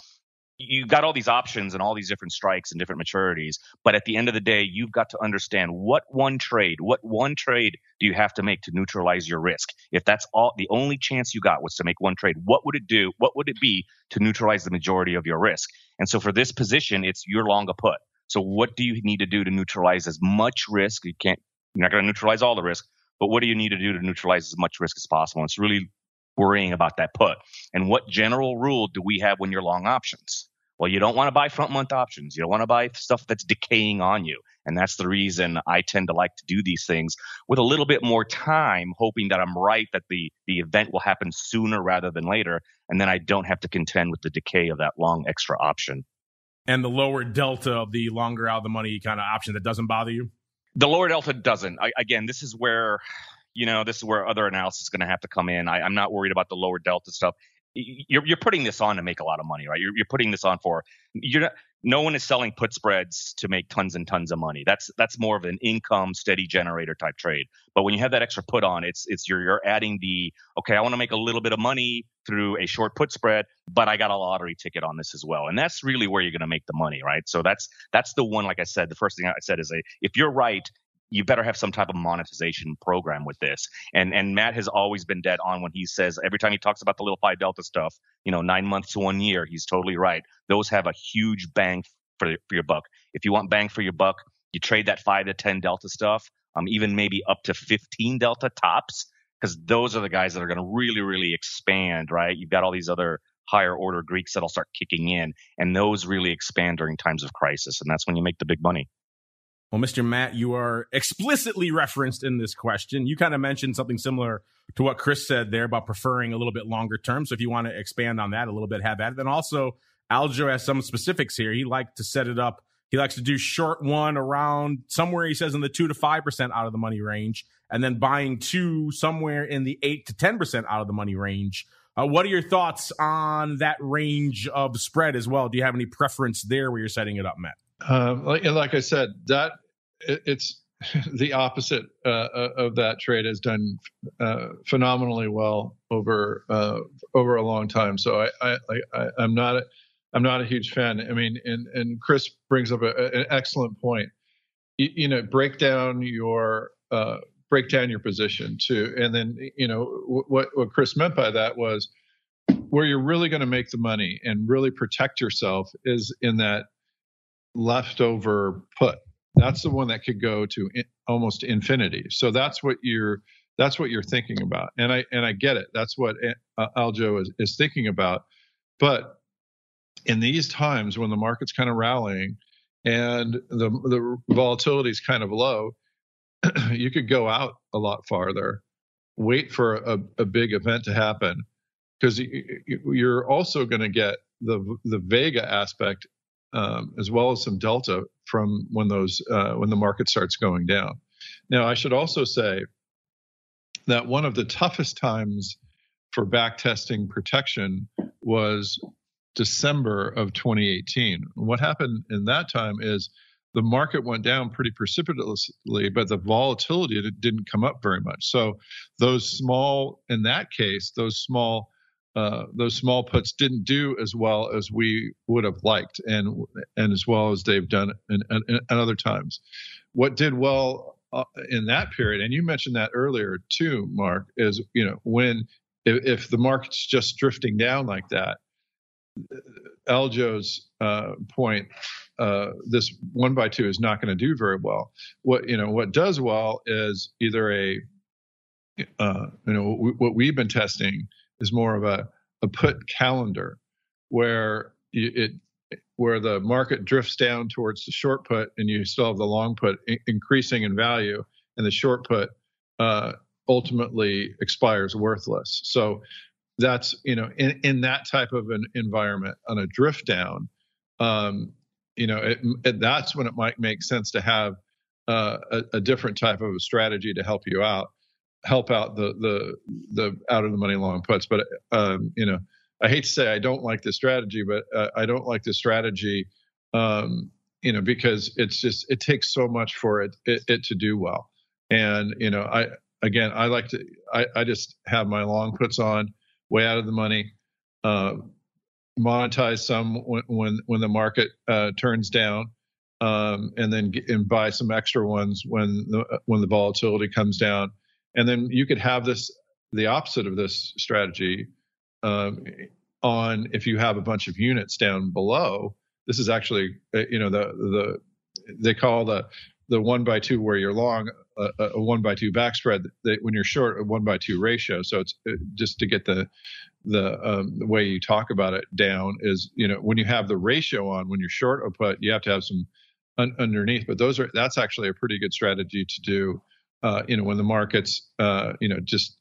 you got all these options and all these different strikes and different maturities. But at the end of the day, you've got to understand what one trade, what one trade do you have to make to neutralize your risk? If that's all, the only chance you got was to make one trade, what would it do? What would it be to neutralize the majority of your risk? And so for this position, it's you're long a put. So what do you need to do to neutralize as much risk? You can't, you're not going to neutralize all the risk, but what do you need to do to neutralize as much risk as possible? And it's really worrying about that put. And what general rule do we have when you're long options? Well, you don't want to buy front month options. You don't want to buy stuff that's decaying on you. And that's the reason I tend to like to do these things with a little bit more time, hoping that I'm right, that the, the event will happen sooner rather than later. And then I don't have to contend with the decay of that long extra option. And the lower delta of the longer out of the money kind of option that doesn't bother you? The lower delta doesn't. I, again, this is where you know, this is where other analysis is going to have to come in. I, I'm not worried about the lower delta stuff. You're, you're putting this on to make a lot of money, right? You're, you're putting this on for you're not, no one is selling put spreads to make tons and tons of money. That's that's more of an income steady generator type trade. But when you have that extra put on, it's it's you're you're adding the okay, I want to make a little bit of money through a short put spread, but I got a lottery ticket on this as well. And that's really where you're going to make the money, right? So that's that's the one like I said, the first thing I said is a if you're right, you better have some type of monetization program with this. And and Matt has always been dead on when he says every time he talks about the little five Delta stuff, you know, nine months to one year, he's totally right. Those have a huge bang for, for your buck. If you want bang for your buck, you trade that five to ten Delta stuff, um, even maybe up to 15 Delta tops, because those are the guys that are going to really, really expand, right? You've got all these other higher order Greeks that'll start kicking in, and those really expand during times of crisis, and that's when you make the big money. Well, Mr. Matt, you are explicitly referenced in this question. You kind of mentioned something similar to what Chris said there about preferring a little bit longer term. So if you want to expand on that a little bit, have at it. Then also, Aljo has some specifics here. He likes to set it up. He likes to do short one around somewhere he says in the two to five percent out of the money range, and then buying two somewhere in the eight to ten percent out of the money range. Uh, what are your thoughts on that range of spread as well? Do you have any preference there where you're setting it up, Matt? Um, like, like, I said, that it, it's the opposite uh, uh, of that trade has done uh, phenomenally well over uh, over a long time. So I, I, I I'm not a, I'm not a huge fan. I mean, and and Chris brings up a, an excellent point. You, you, know, break down your uh, break down your position too, and then you know what what Chris meant by that was where you're really going to make the money and really protect yourself is in that leftover put. That's the one that could go to in, almost infinity. So that's what you're that's what you're thinking about, and I and I get it. That's what uh, Aljo is, is thinking about. But in these times when the market's kind of rallying and the the volatility is kind of low, you could go out a lot farther, wait for a, a big event to happen, because you're also going to get the the Vega aspect um, as well as some delta from when those uh, when the market starts going down. Now, I should also say that one of the toughest times for back testing protection was December of 2018. What happened in that time is the market went down pretty precipitously, but the volatility didn't come up very much. So those small, in that case, those small uh, those small puts didn't do as well as we would have liked, and and as well as they've done in, in, in other times. What did well uh, in that period, and you mentioned that earlier too, Mark, is you know when if, if the market's just drifting down like that, Aljo's uh, point, uh, this one by two is not going to do very well. What you know, what does well is either a, uh, you know, what we've been testing is more of a, a put calendar where it where the market drifts down towards the short put and you still have the long put increasing in value and the short put uh, ultimately expires worthless. So that's you know in, in that type of an environment on a drift down, um, you know it, it, that's when it might make sense to have uh, a, a, different type of a strategy to help you out help out the the the out of the money long puts. But um, you know, I hate to say I don't like this strategy, but uh, I don't like this strategy. Um, you know, because it's just it takes so much for it, it, it to do well. And you know, I again I like to I, I just have my long puts on way out of the money. Uh, monetize some when when, when the market uh, turns down, um, and then and buy some extra ones when the when the volatility comes down. And then you could have this the opposite of this strategy um, on if you have a bunch of units down below. This is actually uh, you know the the they call the the one by two where you're long a, a one by two back spread that when you're short a one by two ratio. So it's uh, just to get the the, um, the way you talk about it down is you know when you have the ratio on when you're short a put you have to have some un- underneath. But those are that's actually a pretty good strategy to do uh, you know, when the markets, uh, you know, just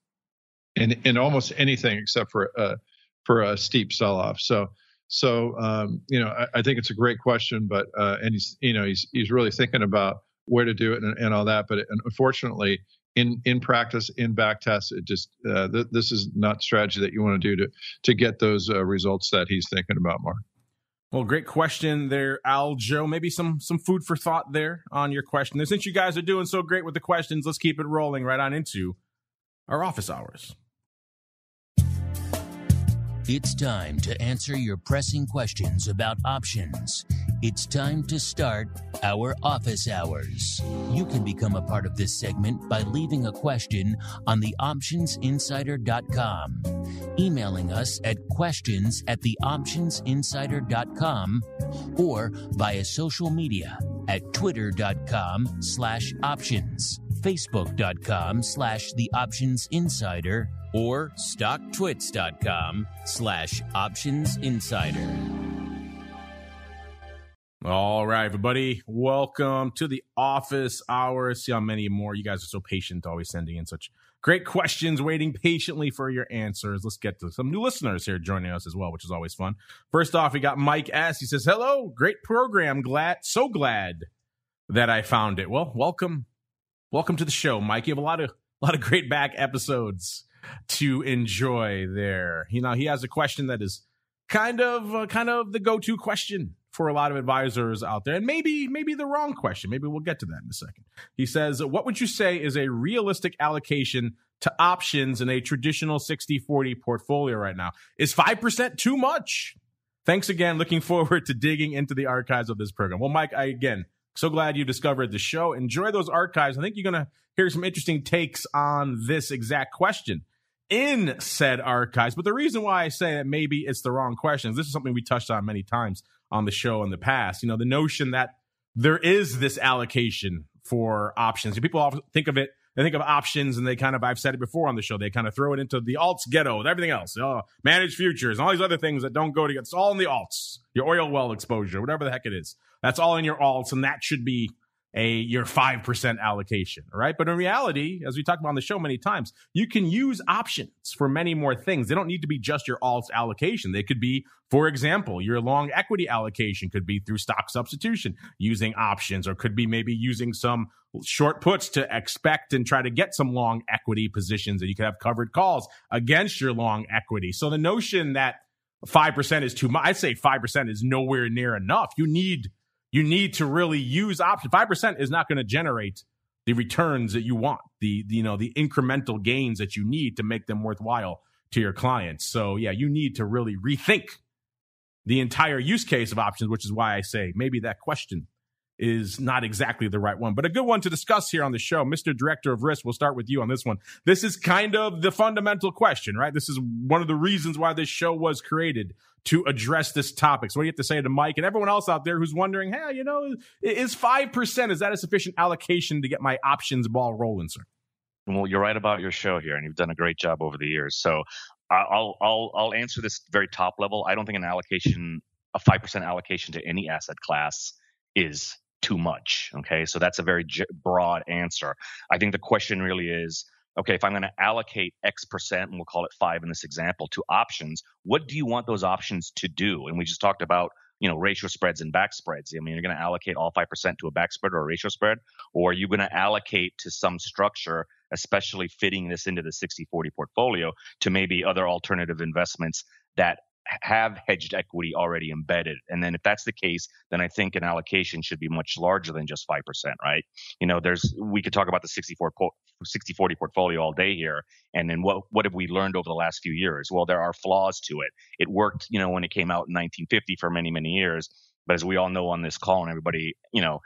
in in almost anything except for uh, for a steep sell-off. So, so um, you know, I, I, think it's a great question, but uh, and he's you know he's he's really thinking about where to do it and, and all that. But unfortunately, in in practice in back tests it just uh, th- this is not strategy that you want to do to to get those uh, results that he's thinking about mark well, great question there, Aljo. Maybe some some food for thought there on your question. And since you guys are doing so great with the questions, let's keep it rolling right on into our office hours. It's time to answer your pressing questions about options. It's time to start our office hours. You can become a part of this segment by leaving a question on theoptionsinsider.com, emailing us at questions at the theoptionsinsider.com, or via social media at twitter.com slash options, facebook.com slash the options insider, or stocktwits.com slash options insider. All right, everybody. Welcome to the office hours. See how many more you guys are so patient, always sending in such great questions, waiting patiently for your answers. Let's get to some new listeners here joining us as well, which is always fun. First off, we got Mike S. He says, Hello, great program. Glad, so glad that I found it. Well, welcome. Welcome to the show, Mike. You have a lot of a lot of great back episodes to enjoy there. You know, he has a question that is kind of uh, kind of the go-to question for a lot of advisors out there and maybe maybe the wrong question. Maybe we'll get to that in a second. He says what would you say is a realistic allocation to options in a traditional 60-40 portfolio right now? Is 5% too much? Thanks again. Looking forward to digging into the archives of this program. Well mike i again so glad you discovered the show enjoy those archives i think you're going to hear some interesting takes on this exact question in said archives. But the reason why I say that maybe it's the wrong questions, this is something we touched on many times on the show in the past. You know, the notion that there is this allocation for options. People often think of it, they think of options and they kind of, I've said it before on the show, they kind of throw it into the alts ghetto with everything else, oh, managed futures and all these other things that don't go together. It's all in the alts, your oil well exposure, whatever the heck it is. That's all in your alts. And that should be a your 5% allocation, right? But in reality, as we talked about on the show many times, you can use options for many more things. They don't need to be just your alts allocation. They could be, for example, your long equity allocation could be through stock substitution using options, or could be maybe using some short puts to expect and try to get some long equity positions and you could have covered calls against your long equity. So the notion that 5% is too much, I'd say 5% is nowhere near enough. You need you need to really use options. 5% is not going to generate the returns that you want, the, the, you know, the incremental gains that you need to make them worthwhile to your clients. So yeah, you need to really rethink the entire use case of options, which is why I say maybe that question is not exactly the right one, but a good one to discuss here on the show. Mr. Director of Risk, we'll start with you on this one. This is kind of the fundamental question, right? This is one of the reasons why this show was created to address this topic. So what do you have to say to Mike and everyone else out there who's wondering, hey, you know, is 5%, is that a sufficient allocation to get my options ball rolling, sir? Well, you're right about your show here, and you've done a great job over the years. So I'll I'll I'll answer this very top level. I don't think an allocation, a five percent allocation to any asset class, is too much. Okay, so that's a very broad answer. I think the question really is okay, if I'm going to allocate X percent, and we'll call it five in this example, to options, what do you want those options to do? And we just talked about you know ratio spreads and back spreads. I mean, you're going to allocate all five percent to a back spread or a ratio spread, or are you going to allocate to some structure, especially fitting this into the 60-40 portfolio, to maybe other alternative investments that have hedged equity already embedded. And then if that's the case, then I think an allocation should be much larger than just 5%, right? You know, there's, we could talk about the 64 60 40 portfolio all day here. And then what, what have we learned over the last few years? Well, there are flaws to it. It worked, you know, when it came out in 1950 for many, many years. But as we all know on this call and everybody, you know,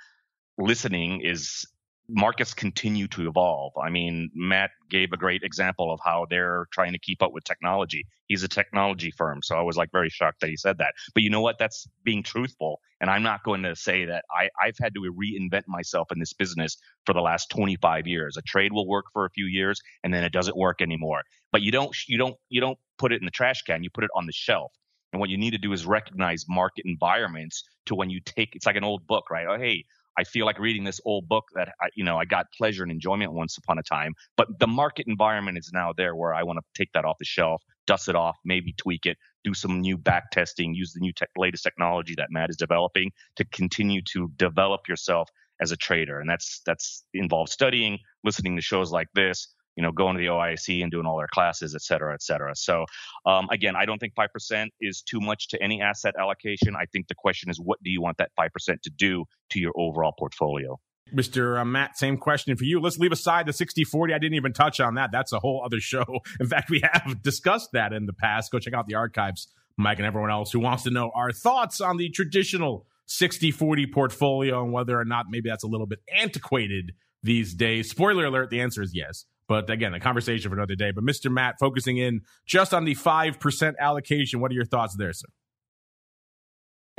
listening is markets continue to evolve. I mean, Matt gave a great example of how they're trying to keep up with technology. He's a technology firm, so I was like very shocked that he said that. But you know what? That's being truthful. And I'm not going to say that I, I've had to reinvent myself in this business for the last 25 years. A trade will work for a few years and then it doesn't work anymore. But you don't you don't you don't put it in the trash can. You put it on the shelf. And what you need to do is recognize market environments to when you take it's like an old book, right? Oh, hey, I feel like reading this old book that I, you know I got pleasure and enjoyment once upon a time, but the market environment is now there where I want to take that off the shelf, dust it off, maybe tweak it, do some new back testing, use the new tech, latest technology that Matt is developing to continue to develop yourself as a trader, and that's that's involves studying, listening to shows like this, you know, going to the OIC and doing all their classes, et cetera, et cetera. So um, again, I don't think five percent is too much to any asset allocation. I think the question is, what do you want that five percent to do to your overall portfolio? Mr. Uh, Matt, same question for you. Let's leave aside the 60 40. I didn't even touch on that. That's a whole other show. In fact, we have discussed that in the past. Go check out the archives, Mike, and everyone else who wants to know our thoughts on the traditional 60 40 portfolio and whether or not maybe that's a little bit antiquated these days. Spoiler alert, the answer is yes. But again, a conversation for another day. But Mr. Matt, focusing in just on the 5% allocation, what are your thoughts there, sir?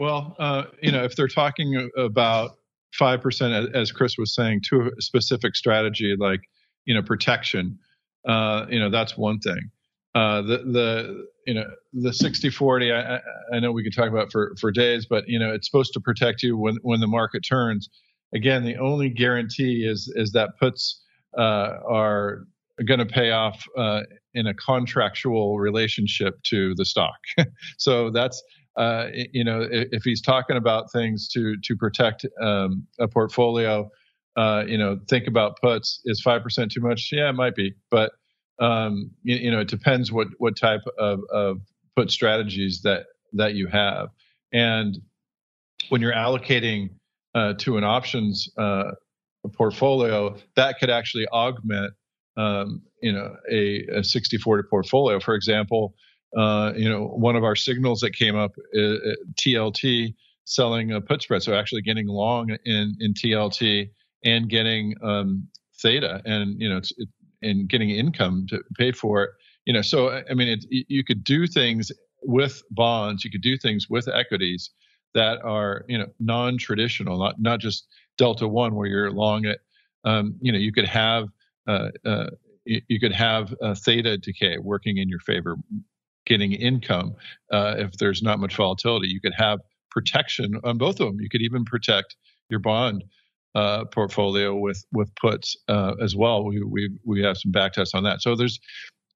Well, uh, you know, if they're talking about 5%, as Chris was saying, to a specific strategy like, you know, protection, uh, you know, that's one thing. Uh, the the you know the 60 40 I, I know we could talk about for for days but you know it's supposed to protect you when when the market turns again the only guarantee is is that puts are going to pay off uh, in a contractual relationship to the stock. So that's uh, you know if, he's talking about things to to protect um, a portfolio uh, you know think about puts is 5% too much? Yeah it might be. But um, you, you, know, it depends what what type of, of put strategies that that you have, and when you're allocating uh, to an options uh, portfolio, that could actually augment, um, you know, a, a 60-40 portfolio. For example, uh, you know, one of our signals that came up is TLT selling a put spread, so actually getting long in in TLT and getting um, theta, and you know, it's it, and getting income to pay for it. You know, so I mean, it, you could do things with bonds, you could do things with equities that are you know non-traditional, not not just delta one where you're long it. Um, you know, you could have uh, uh, you could have theta decay working in your favor, getting income uh, if there's not much volatility. You could have protection on both of them. You could even protect your bond uh, portfolio with with puts uh, as well. We we we have some back tests on that. So there's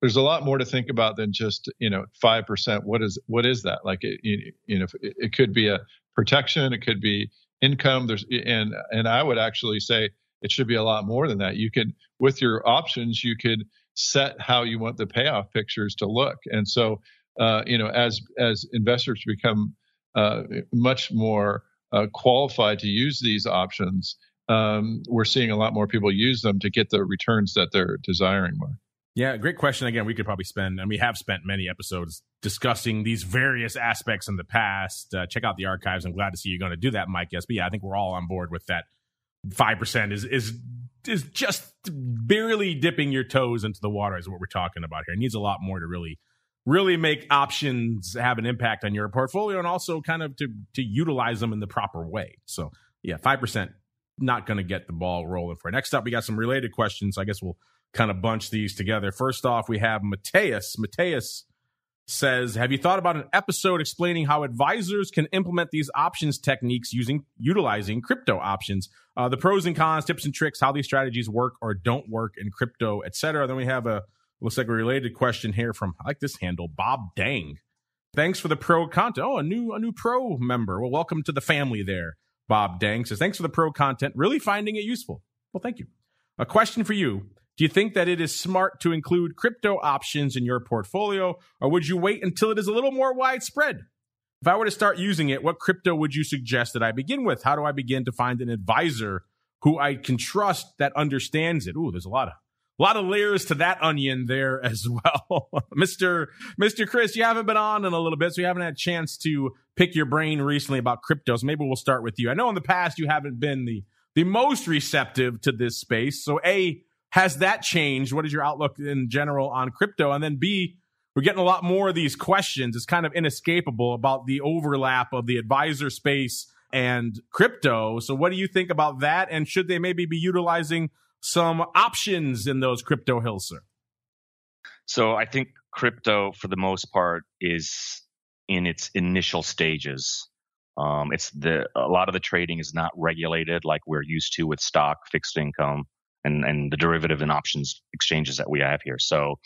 there's a lot more to think about than just you know five percent. What is what is that? Like it, you know it, it could be a protection, it could be income. There's and and I would actually say it should be a lot more than that. You could with your options you could set how you want the payoff pictures to look. And so uh, you know as as investors become uh, much more uh, qualified to use these options, um, we're seeing a lot more people use them to get the returns that they're desiring more. Yeah, great question. Again, we could probably spend, and we have spent many episodes discussing these various aspects in the past. Uh, check out the archives. I'm glad to see you're going to do that, Mike. Yes, but yeah, I think we're all on board with that. Five percent is is is just barely dipping your toes into the water. Is what we're talking about here. It needs a lot more to really really make options have an impact on your portfolio and also kind of to to utilize them in the proper way. So yeah, five percent not going to get the ball rolling for. Next up, we got some related questions. I guess we'll kind of bunch these together. First off, we have Mateus. Mateus says, "Have you thought about an episode explaining how advisors can implement these options techniques using utilizing crypto options, uh, the pros and cons, tips and tricks, how these strategies work or don't work in crypto, etc." Then we have a Looks like a related question here from I like this handle, Bob Dang. Thanks for the pro content. Oh, a new a new pro member. Well, welcome to the family there. Bob Dang says, thanks for the pro content. Really finding it useful. Well, thank you. A question for you. Do you think that it is smart to include crypto options in your portfolio, or would you wait until it is a little more widespread? If I were to start using it, what crypto would you suggest that I begin with? How do I begin to find an advisor who I can trust that understands it? Ooh, there's a lot of a lot of layers to that onion there as well. Mr. Mr. Chris, you haven't been on in a little bit, so you haven't had a chance to pick your brain recently about cryptos. Maybe we'll start with you. I know in the past you haven't been the the most receptive to this space. So A, has that changed? What is your outlook in general on crypto? And then B, we're getting a lot more of these questions. It's kind of inescapable about the overlap of the advisor space and crypto. So what do you think about that? And should they maybe be utilizing some options in those crypto hills, sir? So I think crypto, for the most part, is in its initial stages. Um, it's the a lot of the trading is not regulated like we're used to with stock, fixed income, and and the derivative and options exchanges that we have here. So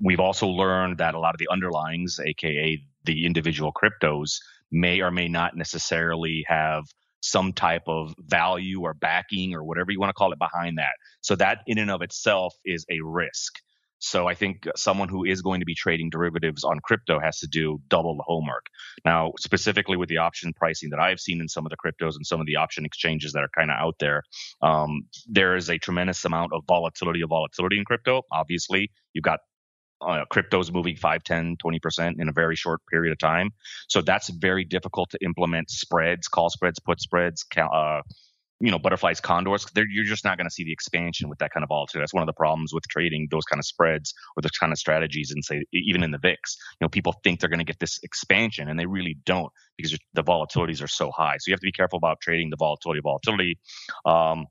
we've also learned that a lot of the underlyings, aka the individual cryptos, may or may not necessarily have some type of value or backing or whatever you want to call it behind that. So that in and of itself is a risk. So I think someone who is going to be trading derivatives on crypto has to do double the homework. Now, specifically with the option pricing that I've seen in some of the cryptos and some of the option exchanges that are kind of out there, um, there is a tremendous amount of volatility of volatility in crypto. Obviously, you've got uh, cryptos moving 5, 10, 20% in a very short period of time. So that's very difficult to implement spreads, call spreads, put spreads, uh, you know, butterflies, condors, you're just not going to see the expansion with that kind of volatility. That's one of the problems with trading those kind of spreads or those kind of strategies and say, even in the VIX, you know, people think they're going to get this expansion and they really don't because the volatilities are so high. So you have to be careful about trading the volatility, volatility. Um,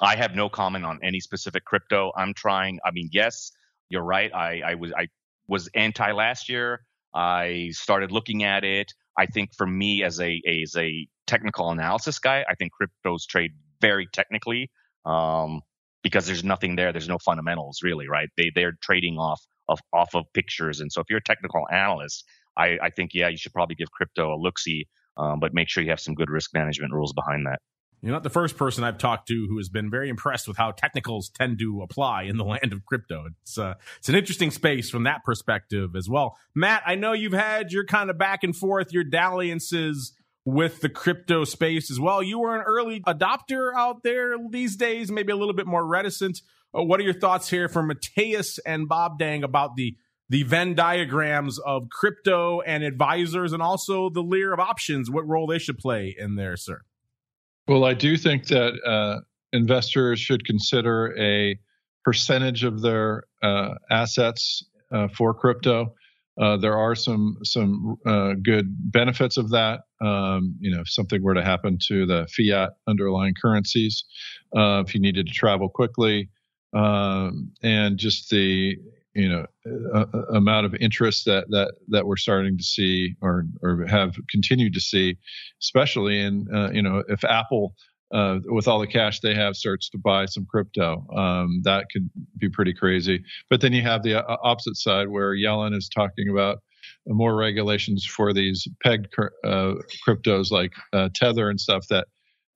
I have no comment on any specific crypto. I'm trying, I mean, yes, you're right. I, I was, I was anti last year. I started looking at it. I think for me as a as a technical analysis guy, I think cryptos trade very technically um, because there's nothing there. There's no fundamentals really, right? They they're trading off of off of pictures, and so if you're a technical analyst, I, I think yeah, you should probably give crypto a look see, um, but make sure you have some good risk management rules behind that. You're not the first person I've talked to who has been very impressed with how technicals tend to apply in the land of crypto. It's uh, it's an interesting space from that perspective as well. Matt, I know you've had your kind of back and forth, your dalliances with the crypto space as well. You were an early adopter out there these days, maybe a little bit more reticent. Uh, what are your thoughts here from Mateus and Bob Dang about the the Venn diagrams of crypto and advisors and also the layer of options, what role they should play in there, sir? Well, I do think that uh, investors should consider a percentage of their uh, assets uh, for crypto. Uh, there are some some uh, good benefits of that. Um, you know, if something were to happen to the fiat underlying currencies, uh, if you needed to travel quickly, um, and just the you know amount of interest that that that we're starting to see or or have continued to see, especially in uh, you know if Apple. Uh, with all the cash they have, starts to buy some crypto. Um, that could be pretty crazy. But then you have the uh, opposite side where Yellen is talking about more regulations for these pegged uh, cryptos like uh, Tether and stuff that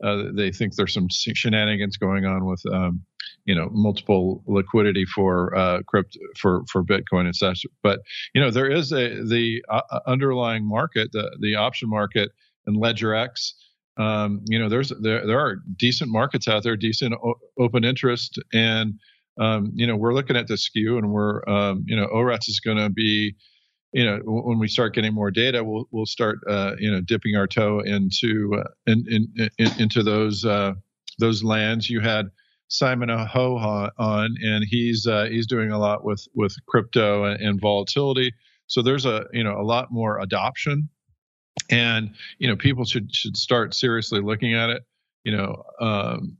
uh, they think there's some shenanigans going on with um, you know multiple liquidity for uh, crypto for for Bitcoin and such. But you know there is a the uh, uh underlying market, the the option market, and LedgerX. Um, you know there's there there are decent markets out there, decent o- open interest, and um, you know we're looking at the skew, and we're um, you know ORATS is going to be you know when we start getting more data we'll we'll start uh, you know dipping our toe into uh, in, in, in, into those uh, those lands you had Simon Aho on, and he's uh, he's doing a lot with with crypto and, and, volatility. So there's a you know a lot more adoption, and you know people should should start seriously looking at it. You know, um,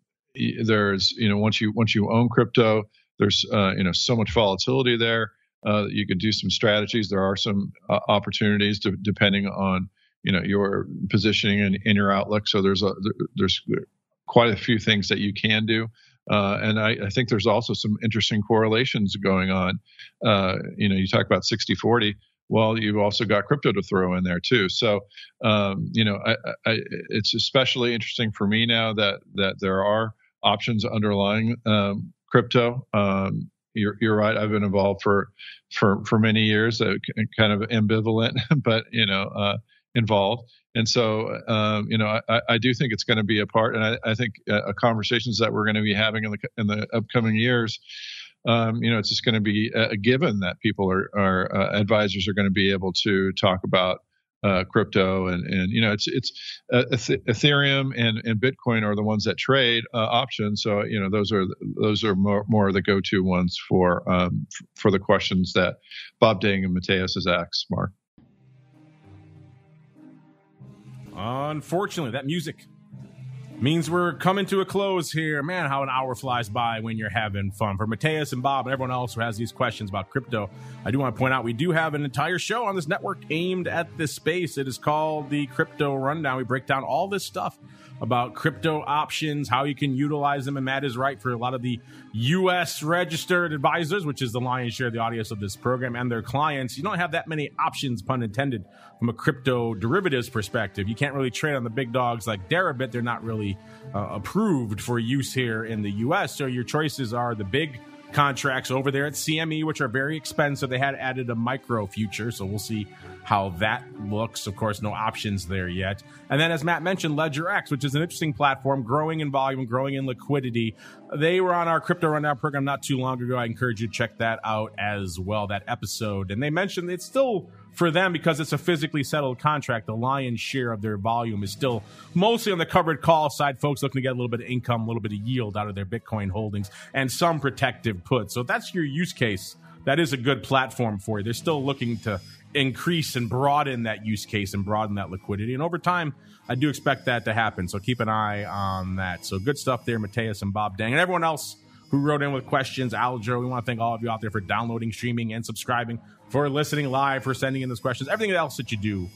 there's you know once you once you own crypto, there's uh, you know so much volatility there. Uh, you can do some strategies. There are some uh, opportunities to, depending on you know your positioning and, in your outlook. So there's a there's quite a few things that you can do. Uh, and I, I, think there's also some interesting correlations going on. Uh, you know, you talk about 60 40. Well, you've also got crypto to throw in there too. So, um, you know, I, I, it's especially interesting for me now that that there are options underlying um, crypto. Um, you're, you're right. I've been involved for for for many years. Uh, kind of ambivalent, but you know, uh, involved. And so, um, you know, I, I, do think it's going to be a part, and I, I think uh, conversations that we're going to be having in the in the upcoming years, um, you know, it's just going to be a, given that people are, are uh, advisors are going to be able to talk about uh, crypto and and you know, it's it's uh, Ethereum and and Bitcoin are the ones that trade uh, options. So you know, those are those are more more the go to ones for um, for the questions that Bob Dang and Mateus has asked. Mark. Unfortunately, that music means we're coming to a close here. Man, how an hour flies by when you're having fun. For Mateus and Bob and everyone else who has these questions about crypto, I do want to point out we do have an entire show on this network aimed at this space. It is called the Crypto Rundown. We break down all this stuff about crypto options, how you can utilize them. And Matt is right for a lot of the U.S. registered advisors, which is the lion's share of the audience of this program and their clients. You don't have that many options, pun intended, from a crypto derivatives perspective. You can't really trade on the big dogs like Deribit. They're not really uh, approved for use here in the US. So your choices are the big contracts over there at CME, which are very expensive. They had added a micro future, so we'll see how that looks. Of course, no options there yet. And then, as Matt mentioned, Ledger X, which is an interesting platform, growing in volume, growing in liquidity. They were on our crypto rundown program not too long ago. I encourage you to check that out as well, that episode. And they mentioned it's still for them because it's a physically settled contract. The lion's share of their volume is still mostly on the covered call side. Folks looking to get a little bit of income, a little bit of yield out of their Bitcoin holdings, and some protective put. So that's your use case. That is a good platform for you. They're still looking to increase and broaden that use case and broaden that liquidity. And over time, I do expect that to happen. So keep an eye on that. So good stuff there, Mateus and Bob Dang, and everyone else who wrote in with questions. Aljo, we want to thank all of you out there for downloading, streaming, and subscribing, for listening live, for sending in those questions, everything else that you do.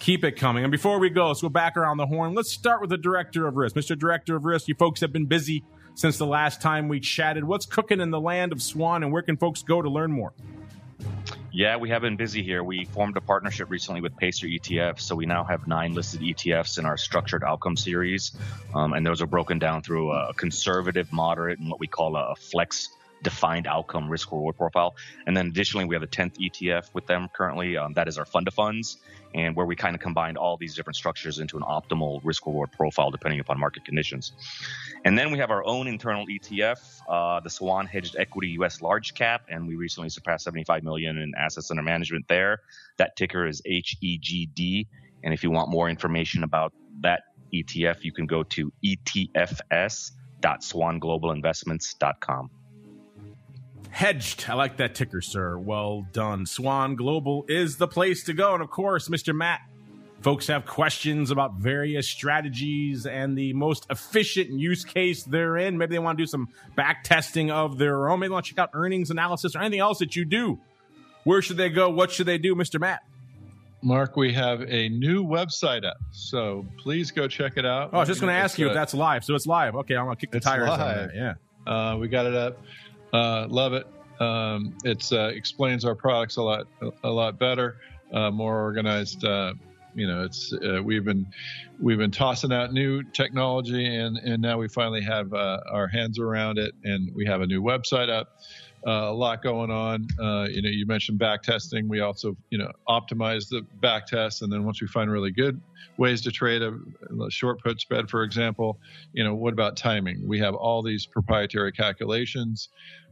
Keep it coming. And before we go, let's go back around the horn. Let's start with the director of risk. Mr. Director of Risk, you folks have been busy since the last time we chatted. What's cooking in the land of Swan, and where can folks go to learn more? Yeah, we have been busy here. We formed a partnership recently with Pacer ETF, so we now have nine listed ETFs in our structured outcome series, um, and those are broken down through a conservative, moderate, and what we call a flex defined outcome risk reward profile. And then additionally, we have a 10th ETF with them currently. Um, that is our fund of funds, and where we kind of combined all these different structures into an optimal risk reward profile depending upon market conditions. And then we have our own internal ETF, uh, the Swan Hedged Equity US Large Cap, and we recently surpassed 75 million in assets under management there. That ticker is HEGD. And if you want more information about that ETF, you can go to etfs.swanglobalinvestments.com. Hedged. I like that ticker, sir. Well done. Swan Global is the place to go. And of course, Mr. Matt, folks have questions about various strategies and the most efficient use case they're in. Maybe they want to do some back testing of their own. Maybe they want to check out earnings analysis or anything else that you do. Where should they go? What should they do, Mr. Matt? Mark, we have a new website up, so please go check it out. Oh, I was just going to ask you if that's live. So it's live. Okay, I'm going to kick the tires live. on that. Yeah, uh, we got it up. Uh, love it. Um, it uh, explains our products a lot a lot better, uh, more organized. Uh, you know, it's uh, we've been we've been tossing out new technology, and and now we finally have uh, our hands around it, and we have a new website up. A lot going on. you know, you mentioned back testing. We also, you know, optimize the back test, and then once we find really good ways to trade a, a short put spread, for example, you know, what about timing? We have all these proprietary calculations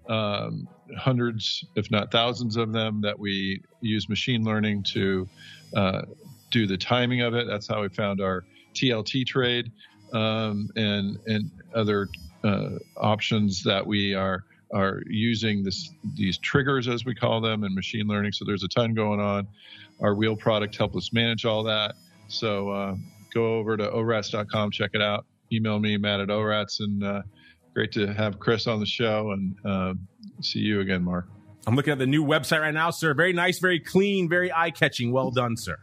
um, hundreds, if not thousands of them that we use machine learning to uh, do the timing of it. That's how we found our TLT trade um, and and other uh, options that we are are using this these triggers as we call them in machine learning. So there's a ton going on. Our wheel product helps us manage all that. So uh, go over to orats.com, check it out. Email me Matt at orats and uh, great to have Chris on the show and uh, see you again, Mark. I'm looking at the new website right now, sir. Very nice, very clean, very eye catching. Well done, sir.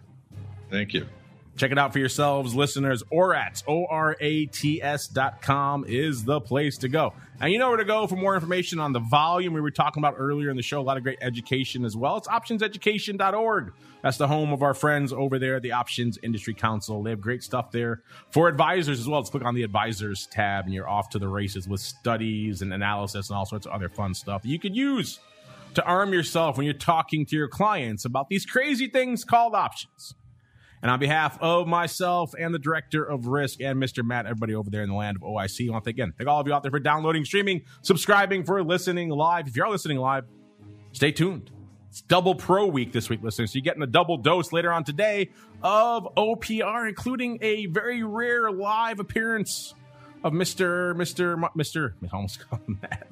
Thank you. Check it out for yourselves, listeners. Orats, O R A T S dot com is the place to go. And you know where to go for more information on the volume we were talking about earlier in the show. A lot of great education as well. It's optionseducation.org. That's the home of our friends over there the Options Industry Council. They have great stuff there for advisors as well. Let's click on the advisors tab and you're off to the races with studies and analysis and all sorts of other fun stuff that you could use to arm yourself when you're talking to your clients about these crazy things called options. And on behalf of myself and the director of risk and Mr. Matt, everybody over there in the land of OIC, I want to again, thank all of you out there for downloading, streaming, subscribing, for listening live. If you're listening live, stay tuned. It's double pro week this week, listeners. So you're getting a double dose later on today of OPR, including a very rare live appearance of Mr. Mr. Mr. almost called Matt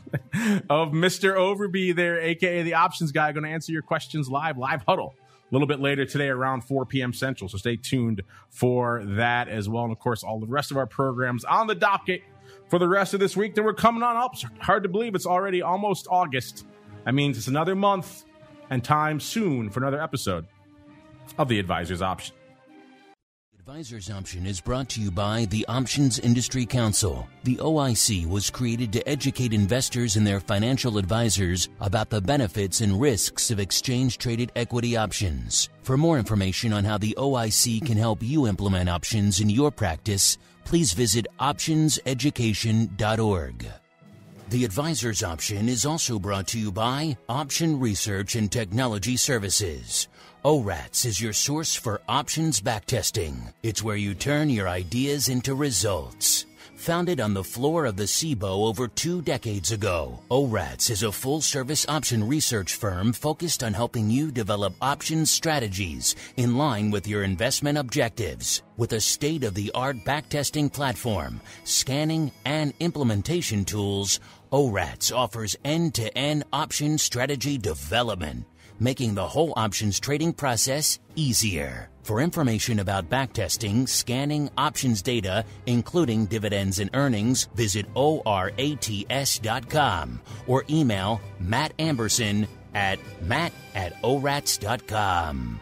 of Mr. Overby there, aka the options guy, going to answer your questions live, live huddle little bit later today around 4 p.m. Central. So stay tuned for that as well. And of course, all the rest of our programs on the docket for the rest of this week. Then we're coming on up. Hard to believe it's already almost August. That means it's another month and time soon for another episode of The Advisor's Option. Advisor's Option is brought to you by the Options Industry Council. The OIC was created to educate investors and their financial advisors about the benefits and risks of exchange traded equity options. For more information on how the OIC can help you implement options in your practice, please visit optionseducation.org. The Advisor's Option is also brought to you by Option Research and Technology Services. ORATS is your source for options backtesting. It's where you turn your ideas into results. Founded on the floor of the CBOE over two decades ago, ORATS is a full service option research firm focused on helping you develop options strategies in line with your investment objectives. With a state of the art backtesting platform, scanning, and implementation tools, ORATS offers end to end option strategy development making the whole options trading process easier. For information about backtesting, scanning options data, including dividends and earnings, visit orats.com or email Matt Amberson at matt at orats.com.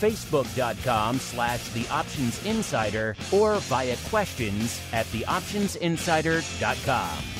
facebook.com slash the options insider, or via questions at theoptionsinsider.com.